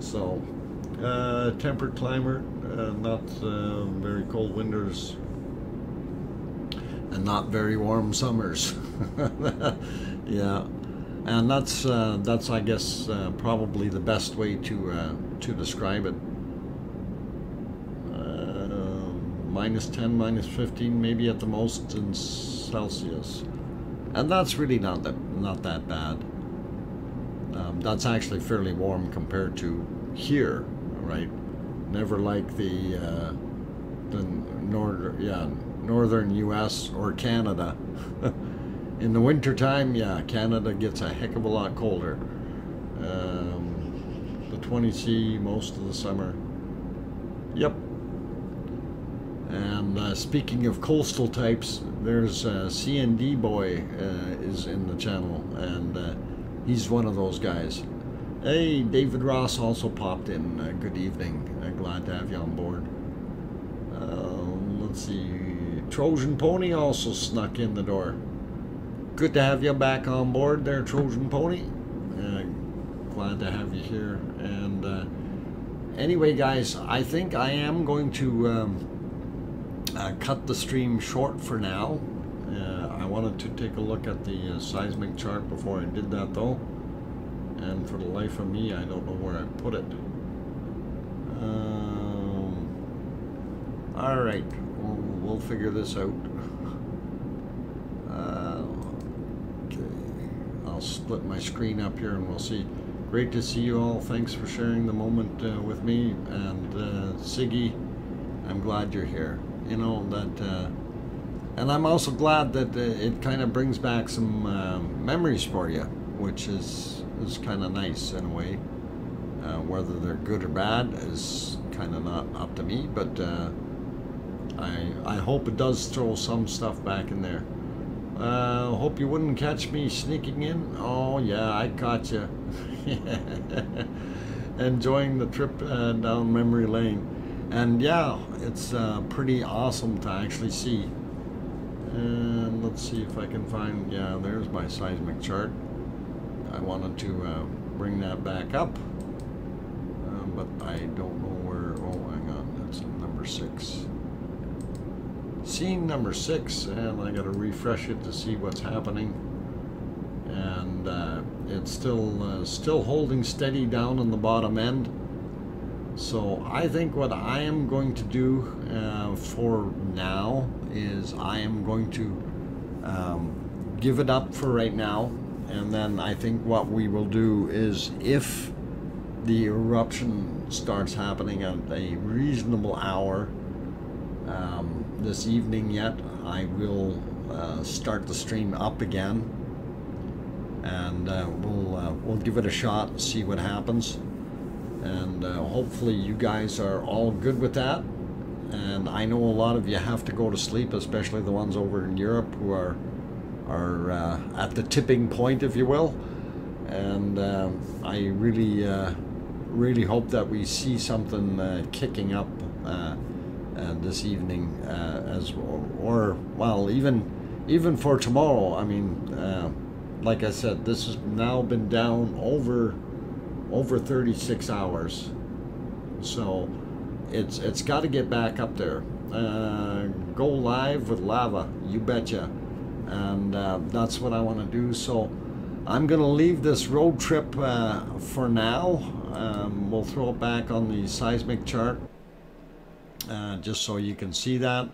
So, uh, temperate climate, uh, not very cold winters, and not very warm summers. yeah and that's uh, that's I guess uh, probably the best way to uh, to describe it. Uh, minus 10, minus 15, maybe at the most in Celsius, and that's really not that not that bad. Um, that's actually fairly warm compared to here, right? Never like the uh, the northern yeah northern U.S. or Canada. in the wintertime, yeah, Canada gets a heck of a lot colder. Um, the 20C most of the summer. Yep. And uh, speaking of coastal types, there's uh, CND Boy uh, is in the channel, and uh, he's one of those guys. Hey, David Ross also popped in. Uh, good evening. Uh, glad to have you on board. Uh, let's see. Trojan Pony also snuck in the door. Good to have you back on board there, Trojan Pony. Uh, glad to have you here. And uh, anyway, guys, I think I am going to um, uh, cut the stream short for now. Uh, I wanted to take a look at the uh, seismic chart before I did that, though. And for the life of me, I don't know where I put it. Um, all right, we'll, we'll figure this out. Uh, okay, I'll split my screen up here and we'll see. Great to see you all. Thanks for sharing the moment uh, with me. And uh, Siggy, I'm glad you're here. You know that, uh, and I'm also glad that uh, it kind of brings back some uh, memories for you, which is is kind of nice in a way. Uh, whether they're good or bad is kind of not up to me, but uh, I I hope it does throw some stuff back in there. Uh, hope you wouldn't catch me sneaking in. Oh yeah, I caught you. Enjoying the trip uh, down memory lane, and yeah, it's uh, pretty awesome to actually see. And let's see if I can find. Yeah, there's my seismic chart. I wanted to uh, bring that back up, um, but I don't know where. Oh, hang on, that's number six. Scene number six, and I got to refresh it to see what's happening. And uh, it's still uh, still holding steady down on the bottom end. So I think what I am going to do uh, for now is I am going to um, give it up for right now and then I think what we will do is if the eruption starts happening at a reasonable hour um, this evening yet, I will uh, start the stream up again. And uh, we'll uh, we'll give it a shot see what happens. And uh, hopefully you guys are all good with that. And I know a lot of you have to go to sleep especially the ones over in Europe who are are uh, at the tipping point, if you will. And uh, I really, really hope that we see something kicking up uh, uh, this evening, as or, or, well, even even for tomorrow. I mean, like I said, this has now been down over over 36 hours, so it's it's got to get back up there. go live with lava, you betcha and uh, that's what I want to do. So I'm going to leave this road trip uh, for now. Um, we'll throw it back on the seismic chart uh, just so you can see that.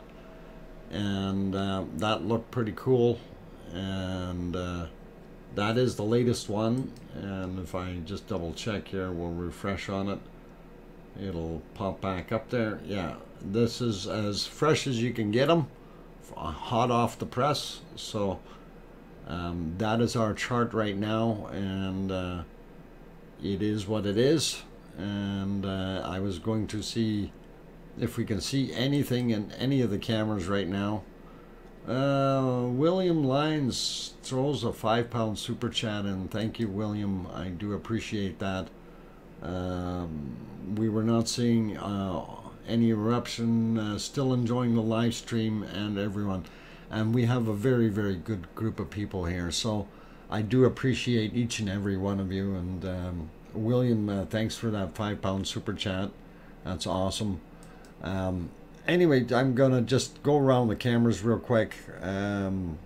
And uh, that looked pretty cool. And uh, that is the latest one. And if I just double check here, we'll refresh on it. It'll pop back up there. Yeah, this is as fresh as you can get them hot off the press. So um, that is our chart right now, and uh, it is what it is. And uh, I was going to see if we can see anything in any of the cameras right now. Uh, William Lyons throws a five pound super chat and thank you William I do appreciate that um, we were not seeing uh, any eruption, uh, still enjoying the live stream and everyone. And we have a very, very good group of people here. So I do appreciate each and every one of you. And um, William, uh, thanks for that five pound super chat. That's awesome. Um, anyway, I'm going to just go around the cameras real quick. Um,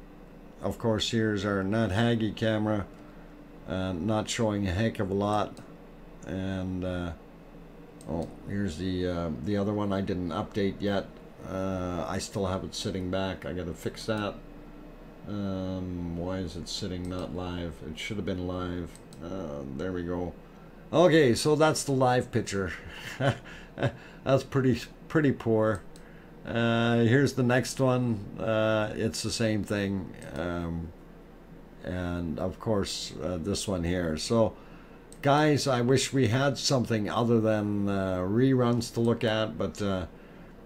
of course, here's our Nátthagi camera. Uh, not showing a heck of a lot. And uh, Oh, here's the uh, the other one I didn't update yet. Uh, I still have it sitting back. I got to fix that. Um, why is it sitting not live? It should have been live. Uh, there we go. Okay, so that's the live picture. that's pretty pretty poor. Uh, here's the next one. Uh, it's the same thing. Um, and of course, uh, this one here. So guys, I wish we had something other than uh, reruns to look at, but uh,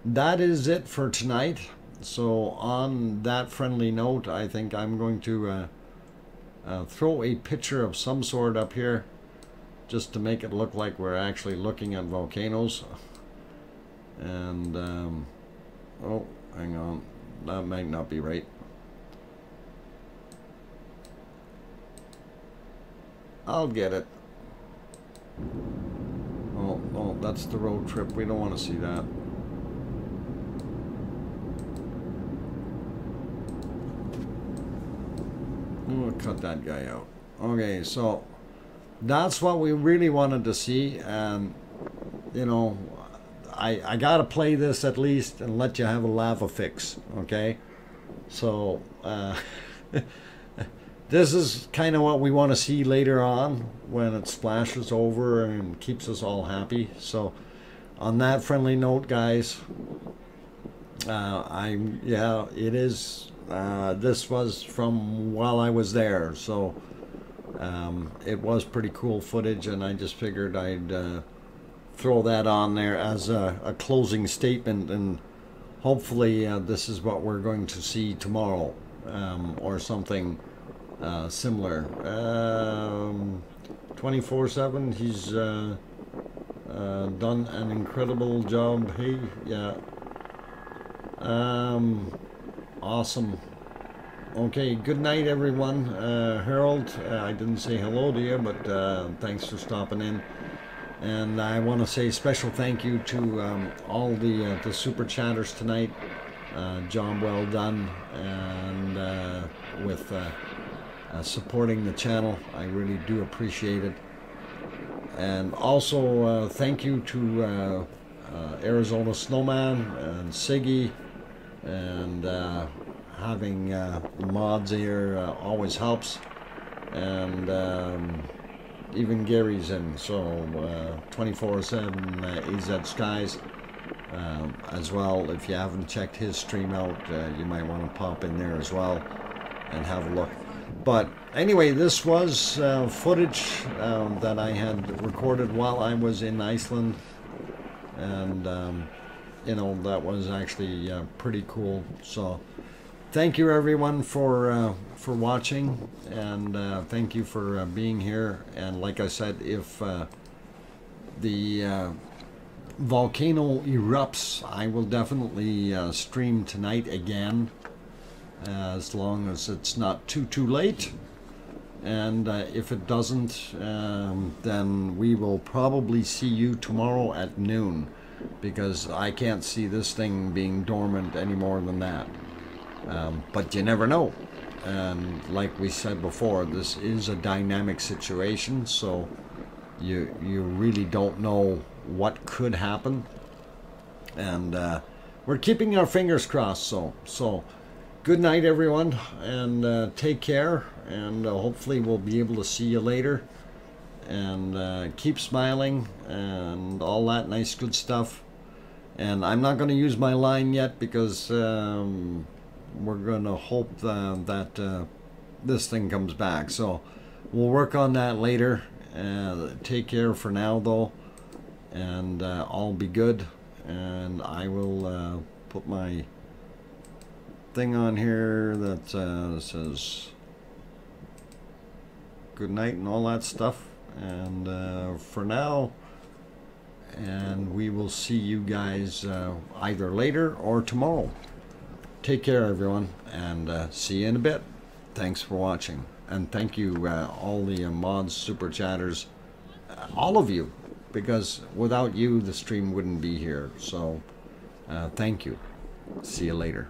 that is it for tonight. So on that friendly note, I think I'm going to uh, throw a picture of some sort up here just to make it look like we're actually looking at volcanoes. And, um, oh, hang on. that might not be right. I'll get it. Oh, oh, that's the road trip. We don't want to see that. We'll cut that guy out. Okay, so that's what we really wanted to see, and you know, I I gotta play this at least and let you have a lava fix, okay? So uh, this is kind of what we want to see later on when it splashes over and keeps us all happy. So on that friendly note, guys, uh, I'm yeah, it is. Uh, this was from while I was there, so um, it was pretty cool footage, and I just figured I'd uh, throw that on there as a, a closing statement, and hopefully uh, this is what we're going to see tomorrow, um, or something uh, similar. Um, 24/7, he's uh, uh, done an incredible job. Hey, yeah. Um, awesome. Okay, good night, everyone. Uh, Harold, uh, I didn't say hello to you, but thanks for stopping in. And I want to say special thank you to um, all the uh, the super chatters tonight. Uh, John, well done, and uh, with uh, uh, supporting the channel. I really do appreciate it. And also uh, thank you to Arizona Snowman and Siggy and having mods here always helps and um, even Gary's in so 24-7 uh, AZ Skies. Um, as well if you haven't checked his stream out uh, you might want to pop in there as well and have a look. But anyway this was uh, footage um, that I had recorded while I was in Iceland. And um, you know that was actually uh, pretty cool. So thank you everyone for uh, for watching and uh, thank you for uh, being here. And like I said if uh, the uh, volcano erupts I will definitely uh, stream tonight again as long as it's not too too late. And if it doesn't um, then we will probably see you tomorrow at noon because I can't see this thing being dormant any more than that um, but you never know. And like we said before this is a dynamic situation so you you really don't know what could happen. And uh, we're keeping our fingers crossed so so good night everyone and uh, take care and uh, hopefully we'll be able to see you later. And uh, keep smiling and all that nice good stuff. And I'm not going to use my line yet because um, we're going to hope uh, that uh, this thing comes back. So we'll work on that later. Uh, take care for now though and uh, all be good. And I will uh, put my thing on here that uh, says good night and all that stuff. And uh, for now and we will see you guys either later or tomorrow take care everyone and uh, see you in a bit. Thanks for watching. And thank you uh, all the uh, mods super chatters uh, all of you because without you the stream wouldn't be here. So uh, thank you. See you later